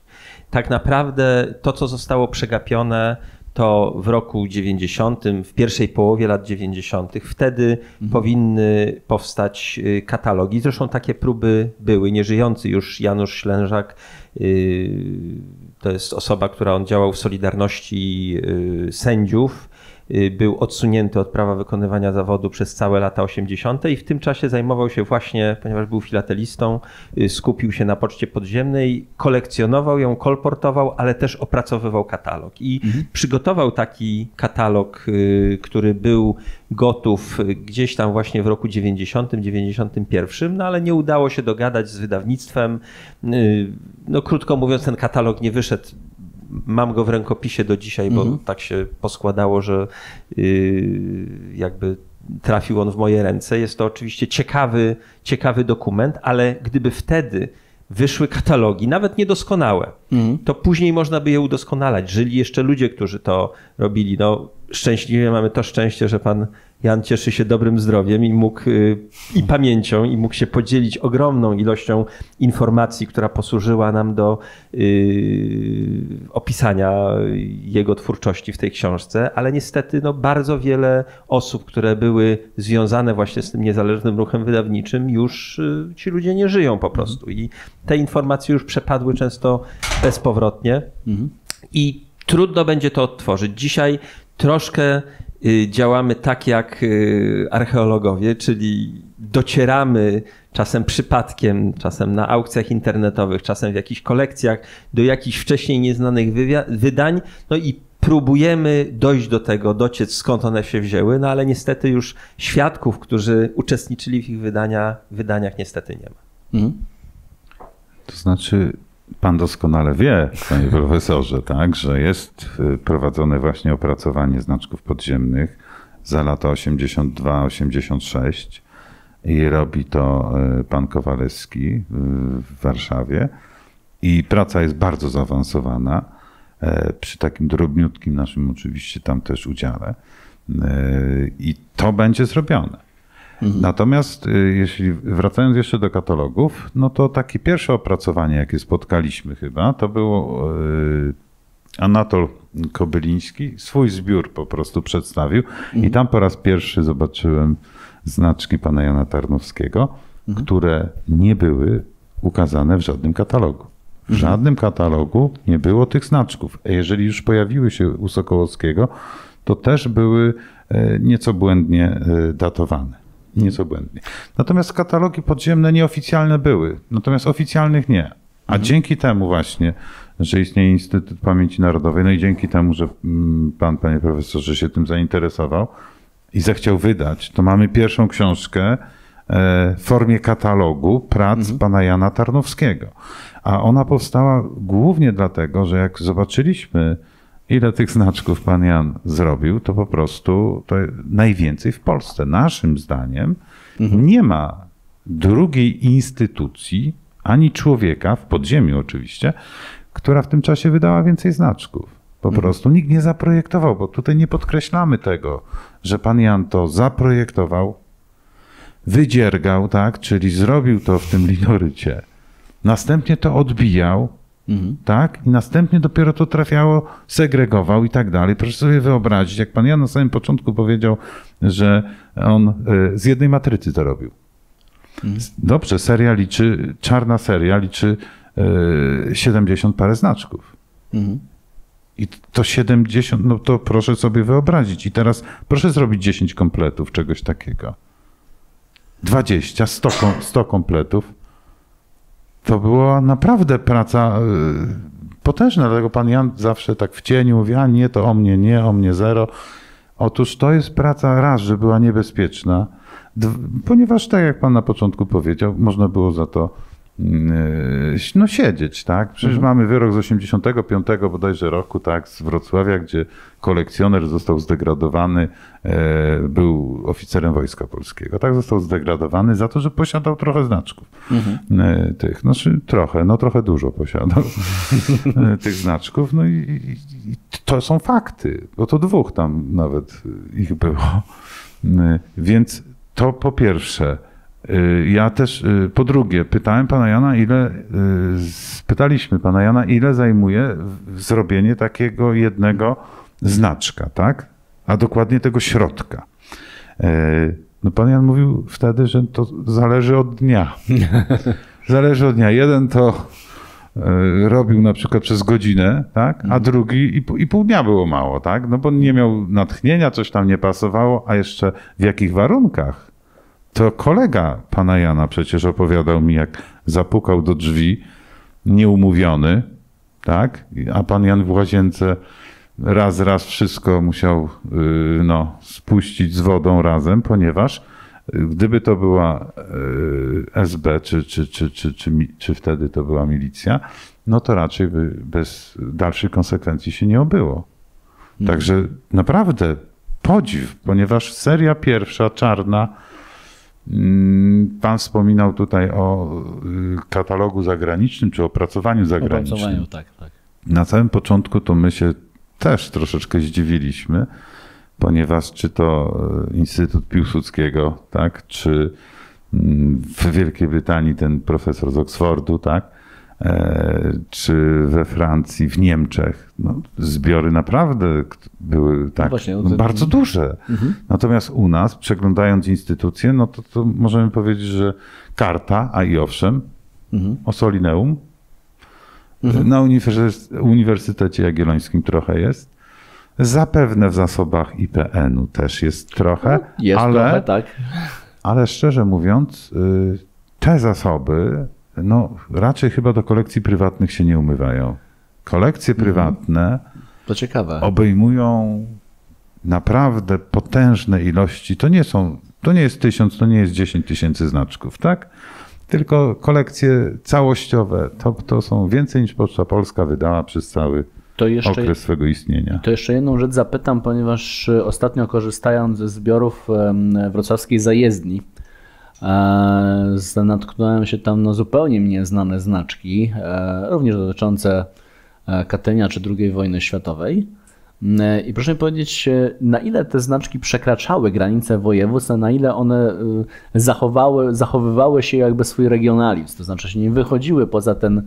Tak naprawdę to, co zostało przegapione, to w roku 90, w pierwszej połowie lat 90., wtedy mhm. powinny powstać y, katalogi. Zresztą takie próby były. Nieżyjący już Janusz Ślężak y, to jest osoba, która on działał w Solidarności y, Sędziów był odsunięty od prawa wykonywania zawodu przez całe lata 80. i w tym czasie zajmował się właśnie, ponieważ był filatelistą, y, skupił się na poczcie podziemnej, kolekcjonował ją, kolportował, ale też opracowywał katalog. I mhm. przygotował taki katalog, y, który był gotów gdzieś tam właśnie w roku 90, 91, no ale nie udało się dogadać z wydawnictwem. No krótko mówiąc, ten katalog nie wyszedł mam go w rękopisie do dzisiaj, bo mhm. tak się poskładało, że yy, jakby trafił on w moje ręce. Jest to oczywiście ciekawy, ciekawy dokument, ale gdyby wtedy wyszły katalogi, nawet niedoskonałe, mhm. to później można by je udoskonalać. Żyli jeszcze ludzie, którzy to robili. No, szczęśliwie mamy to szczęście, że pan Jan cieszy się dobrym zdrowiem i mógł y, i pamięcią i mógł się podzielić ogromną ilością informacji, która posłużyła nam do y, opisania jego twórczości w tej książce, ale niestety no, bardzo wiele osób, które były związane właśnie z tym niezależnym ruchem wydawniczym, już y, ci ludzie nie żyją po prostu i te informacje już przepadły często bezpowrotnie mhm. i trudno będzie to odtworzyć. Dzisiaj troszkę działamy tak jak y, archeologowie, czyli docieramy czasem przypadkiem, czasem na aukcjach internetowych, czasem w jakichś kolekcjach do jakichś wcześniej nieznanych wydań, no i próbujemy dojść do tego, dociec skąd one się wzięły, no ale niestety już świadków, którzy uczestniczyli w ich wydania, wydaniach niestety nie ma. Mhm. To znaczy Pan doskonale wie, panie profesorze, tak, że jest y, prowadzone właśnie opracowanie znaczków podziemnych za lata 82-86 i robi to y, pan Kowalewski y, w Warszawie. I praca jest bardzo zaawansowana przy takim drobniutkim naszym oczywiście tam też udziale. I to będzie zrobione. Mhm. Natomiast y, jeśli wracając jeszcze do katalogów, no to takie pierwsze opracowanie, jakie spotkaliśmy chyba, to było y, Anatol Kobyliński swój zbiór po prostu przedstawił i tam po raz pierwszy zobaczyłem znaczki pana Jana Tarnowskiego, które nie były ukazane w żadnym katalogu. W żadnym katalogu nie było tych znaczków. A jeżeli już pojawiły się u Sokołowskiego, to też były e, nieco błędnie e, datowane. Nieco błędnie. Natomiast katalogi podziemne nieoficjalne były, natomiast oficjalnych nie. A dzięki temu właśnie, że istnieje Instytut Pamięci Narodowej, no i dzięki temu, że mm, pan, panie profesorze, się tym zainteresował i zechciał wydać, to mamy pierwszą książkę e, w formie katalogu prac pana Jana Tarnowskiego. A ona powstała głównie dlatego, że jak zobaczyliśmy, ile tych znaczków pan Jan zrobił, to po prostu to najwięcej w Polsce. Naszym zdaniem nie ma drugiej instytucji, ani człowieka, w podziemiu oczywiście, która w tym czasie wydała więcej znaczków. Po prostu nikt nie zaprojektował, bo tutaj nie podkreślamy tego, że pan Jan to zaprojektował, wydziergał, tak, czyli zrobił to w tym linorycie. Następnie to odbijał, tak, i następnie dopiero to trafiało, segregował i tak dalej. Proszę sobie wyobrazić, jak pan Jan na samym początku powiedział, że on y, z jednej matrycy to robił. Dobrze, seria liczy, czarna seria liczy y, 70 parę znaczków. I to 70, no to proszę sobie wyobrazić. I teraz proszę zrobić 10 kompletów czegoś takiego. 20, 100, kom- 100 kompletów. To była naprawdę praca y, potężna, dlatego pan Jan zawsze tak w cieniu mówi, a nie, to o mnie nie, o mnie zero. Otóż to jest praca raz, że była niebezpieczna, ponieważ tak jak pan na początku powiedział, można było za to no siedzieć, tak? Przecież mamy wyrok z 85 bodajże roku, tak, z Wrocławia, gdzie kolekcjoner został zdegradowany, e, był oficerem Wojska Polskiego, tak? Został zdegradowany za to, że posiadał trochę znaczków e, tych, znaczy trochę, no trochę dużo posiadał e, tych znaczków, no i, i, to są fakty, bo to dwóch tam nawet ich było. Więc to po pierwsze. Y, Ja też, y, po drugie, pytałem pana Jana, ile, y, spytaliśmy pana Jana, ile zajmuje zrobienie takiego jednego znaczka, tak? A dokładnie tego środka. No pan Jan mówił wtedy, że to zależy od dnia. Zależy od dnia. Jeden to robił na przykład przez godzinę, tak? a drugi i, pół- i pół dnia było mało, tak? No bo nie miał natchnienia, coś tam nie pasowało, a jeszcze w jakich warunkach? To kolega pana Jana przecież opowiadał mi, jak zapukał do drzwi, nieumówiony, tak? A pan Jan w łazience raz, raz wszystko musiał yy, no, spuścić z wodą razem, ponieważ yy, gdyby to była yy, SB, czy, czy, czy, czy, czy, czy wtedy to była milicja, no to raczej by bez dalszych konsekwencji się nie obyło. Także naprawdę podziw, ponieważ seria pierwsza, czarna, Pan wspominał tutaj o y, katalogu zagranicznym, czy opracowaniu zagranicznym. Opracowaniu, tak, tak. Na samym początku to my się też troszeczkę zdziwiliśmy, ponieważ czy to e, Instytut Piłsudskiego, tak, czy mm, w Wielkiej Brytanii ten profesor z Oksfordu, tak, czy we Francji, w Niemczech, no, zbiory naprawdę były tak, właśnie, no, no to- bardzo duże. Natomiast u nas, przeglądając instytucje, no to, to możemy powiedzieć, że karta, a i owszem, Osolineum, na uniwersytecie, Uniwersytecie Jagiellońskim trochę jest. Zapewne w zasobach IPN-u też jest trochę, Jest ale, trochę, tak. ale szczerze mówiąc, y, te zasoby no, raczej chyba do kolekcji prywatnych się nie umywają. Kolekcje prywatne To ciekawe. obejmują naprawdę potężne ilości. To nie są, to nie jest tysiąc, to nie jest dziesięć tysięcy znaczków, tak? Tylko kolekcje całościowe, to, to są więcej niż Poczta Polska wydała przez cały To jeszcze, okres swego istnienia. to jeszcze jedną rzecz zapytam, ponieważ e, ostatnio korzystając ze zbiorów wrocławskiej zajezdni, natknąłem się tam na zupełnie mnie nieznane znaczki, e, również dotyczące e, Katynia czy II wojny światowej. I proszę mi powiedzieć, na ile te znaczki przekraczały granice województw, a na ile one zachowały, zachowywały się jakby swój regionalizm, to znaczy nie wychodziły poza ten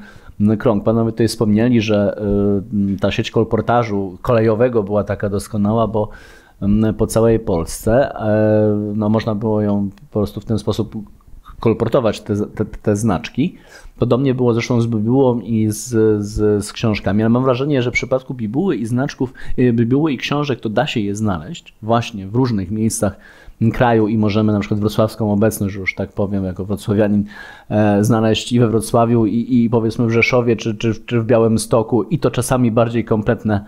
krąg. Panowie tutaj wspomnieli, że ta sieć kolportażu kolejowego była taka doskonała, bo po całej Polsce e, no, można było ją po prostu w ten sposób kolportować te, te, te znaczki. Podobnie było zresztą z bibułą i z, z, z, książkami, ale mam wrażenie, że w przypadku bibuły i znaczków, y, bibuły i książek, to da się je znaleźć właśnie w różnych miejscach kraju i możemy na przykład wrocławską obecność, już tak powiem, jako wrocławianin, e, znaleźć i we Wrocławiu, i, i powiedzmy w Rzeszowie, czy, czy, czy w Białymstoku i to czasami bardziej kompletne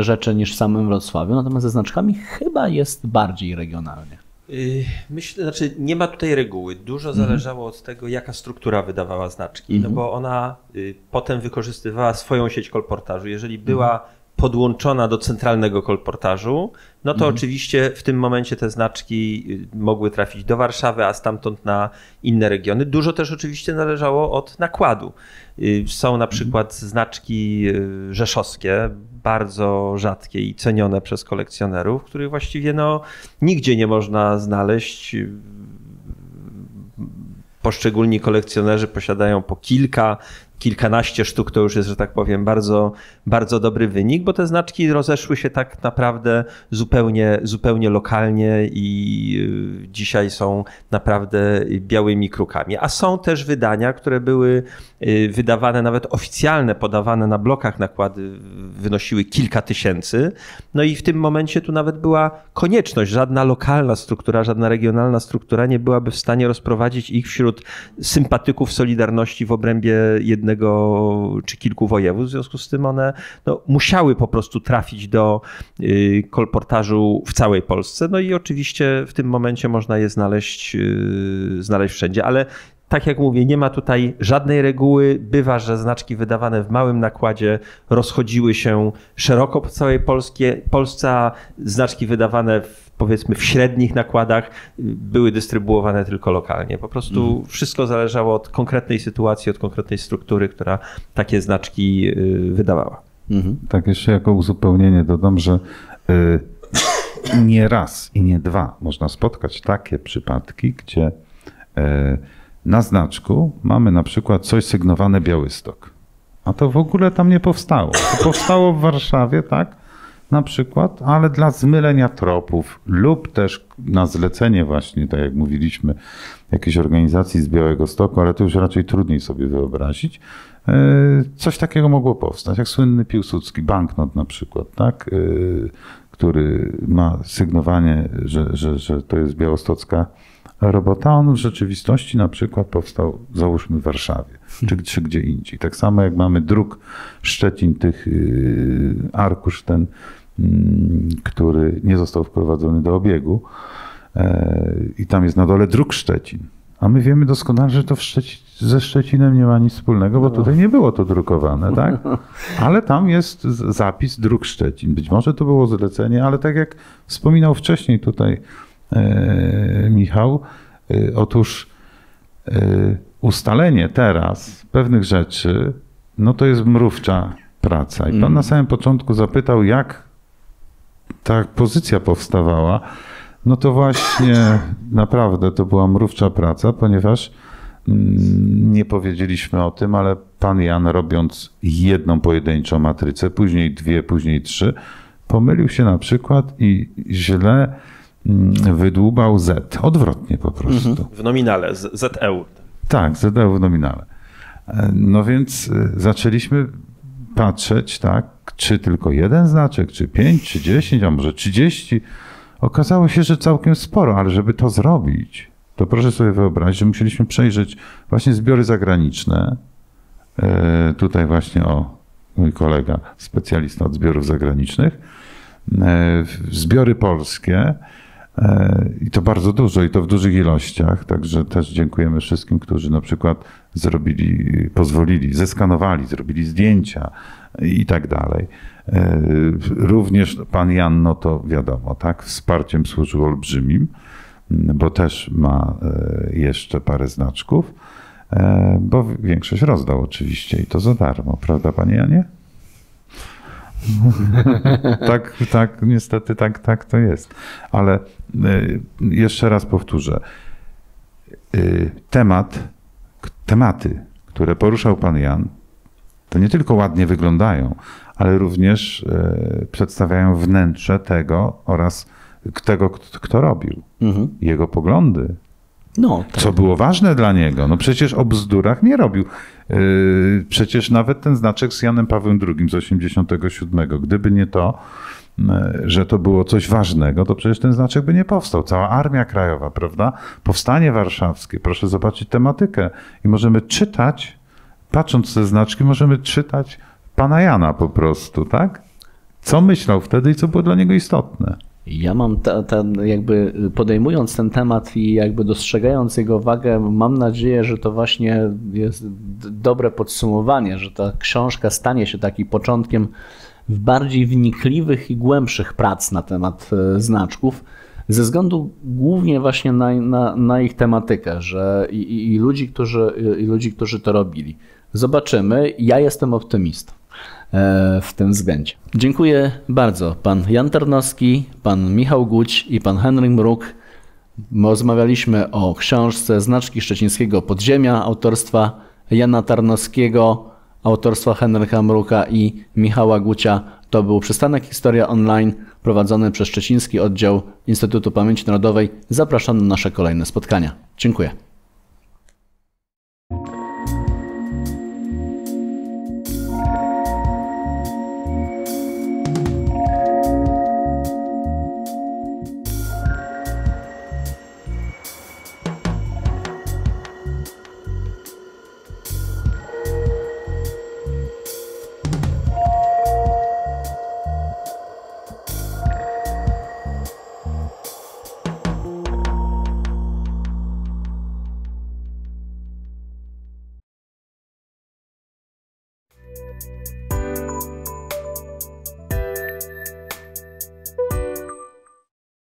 rzeczy niż w samym Wrocławiu. Natomiast ze znaczkami chyba jest bardziej regionalnie. Y, myślę, znaczy nie ma tutaj reguły. Dużo mhm. zależało od tego, jaka struktura wydawała znaczki, no mhm. bo ona y, potem wykorzystywała swoją sieć kolportażu. Jeżeli była mhm. podłączona do centralnego kolportażu, no to mhm. oczywiście w tym momencie te znaczki y, mogły trafić do Warszawy, a stamtąd na inne regiony. Dużo też oczywiście należało od nakładu. Są na przykład znaczki rzeszowskie, bardzo rzadkie i cenione przez kolekcjonerów, których właściwie no, nigdzie nie można znaleźć. Poszczególni kolekcjonerzy posiadają po kilka, kilkanaście sztuk to już jest, że tak powiem, bardzo, bardzo dobry wynik, bo te znaczki rozeszły się tak naprawdę zupełnie, zupełnie lokalnie i y, dzisiaj są naprawdę białymi krukami. A są też wydania, które były y, wydawane, nawet oficjalne, podawane na blokach nakłady wynosiły kilka tysięcy. No i w tym momencie tu nawet była konieczność, żadna lokalna struktura, żadna regionalna struktura nie byłaby w stanie rozprowadzić ich wśród sympatyków Solidarności w obrębie jednego jednego czy kilku województw, w związku z tym one no, musiały po prostu trafić do y, kolportażu w całej Polsce. No i oczywiście w tym momencie można je znaleźć, y, znaleźć wszędzie, ale tak jak mówię, nie ma tutaj żadnej reguły. Bywa, że znaczki wydawane w małym nakładzie rozchodziły się szeroko po całej Polskie, Polsce, a znaczki wydawane w powiedzmy w średnich nakładach y, były dystrybuowane tylko lokalnie. Po prostu mhm. wszystko zależało od konkretnej sytuacji, od konkretnej struktury, która takie znaczki y, wydawała. Mhm. Tak, jeszcze jako uzupełnienie dodam, że y, nie raz i nie dwa można spotkać takie przypadki, gdzie na znaczku mamy na przykład coś sygnowane Białystok. A to w ogóle tam nie powstało. To powstało w Warszawie, tak? Na przykład, ale dla zmylenia tropów lub też na zlecenie właśnie, tak jak mówiliśmy, jakiejś organizacji z Białego Stoku, ale to już raczej trudniej sobie wyobrazić, e, coś takiego mogło powstać, jak słynny Piłsudski banknot na przykład, tak? E, który ma sygnowanie, że, że, że to jest białostocka robota, on w rzeczywistości na przykład powstał, załóżmy w Warszawie, czy, czy gdzie indziej. Tak samo jak mamy druk Szczecin, tych y, arkusz ten który nie został wprowadzony do obiegu. E, I tam jest na dole druk Szczecin. A my wiemy doskonale, że to Szczecin, ze Szczecinem nie ma nic wspólnego, bo tutaj nie było to drukowane, tak? Ale tam jest zapis druk Szczecin. Być może to było zlecenie, ale tak jak wspominał wcześniej tutaj e, Michał, e, otóż e, ustalenie teraz pewnych rzeczy, no to jest mrówcza praca. I pan mm. na samym początku zapytał, jak ta pozycja powstawała, no to właśnie naprawdę to była mrówcza praca, ponieważ mm, nie powiedzieliśmy o tym, ale pan Jan robiąc jedną pojedynczą matrycę, później dwie, później trzy, pomylił się na przykład i źle mm, wydłubał Z. Odwrotnie po prostu. Mhm. W nominale, ZEU. Tak, ZEU w nominale. E, no więc e, zaczęliśmy patrzeć, tak, czy tylko jeden znaczek, czy pięć, czy dziesięć, a może trzydzieści. Okazało się, że całkiem sporo, ale żeby to zrobić, to proszę sobie wyobrazić, że musieliśmy przejrzeć właśnie zbiory zagraniczne. E, tutaj właśnie o mój kolega, specjalista od zbiorów zagranicznych, e, zbiory polskie e, i to bardzo dużo i to w dużych ilościach, także też dziękujemy wszystkim, którzy na przykład zrobili, pozwolili, zeskanowali, zrobili zdjęcia, i tak dalej. E, również pan Jan, no to wiadomo, tak, wsparciem służył olbrzymim, bo też ma e, jeszcze parę znaczków, e, bo większość rozdał oczywiście i to za darmo, prawda panie Janie? tak, tak, niestety tak, tak to jest. Ale jeszcze raz powtórzę. Temat, tematy, które poruszał pan Jan, to nie tylko ładnie wyglądają, ale również y, przedstawiają wnętrze tego oraz tego, kto robił. Mhm. Jego poglądy, no, tak. Co było ważne dla niego. No przecież o bzdurach nie robił. Yy, przecież nawet ten znaczek z Janem Pawłem II z 87, gdyby nie to, że to było coś ważnego, to przecież ten znaczek by nie powstał. Cała Armia Krajowa, prawda? Powstanie Warszawskie. Proszę zobaczyć tematykę. I możemy czytać, patrząc te znaczki, możemy czytać pana Jana po prostu, tak? Co myślał wtedy i co było dla niego istotne. Ja mam ten, jakby podejmując ten temat i jakby dostrzegając jego wagę, mam nadzieję, że to właśnie jest dobre podsumowanie, że ta książka stanie się takim początkiem bardziej wnikliwych i głębszych prac na temat e, znaczków, ze względu głównie właśnie na, na, na ich tematykę, że i, i, ludzi, którzy, i ludzi, którzy to robili. Zobaczymy. Ja jestem optymistą. E, w tym względzie. Dziękuję bardzo. Pan Jan Tarnowski, pan Michał Guć i pan Henryk Mruk. Rozmawialiśmy o książce Znaczki Szczecińskiego Podziemia autorstwa Jana Tarnowskiego, autorstwa Henryka Mruka i Michała Gucia. To był przystanek Historia Online prowadzony przez Szczeciński Oddział Instytutu Pamięci Narodowej. Zapraszam na nasze kolejne spotkania. Dziękuję.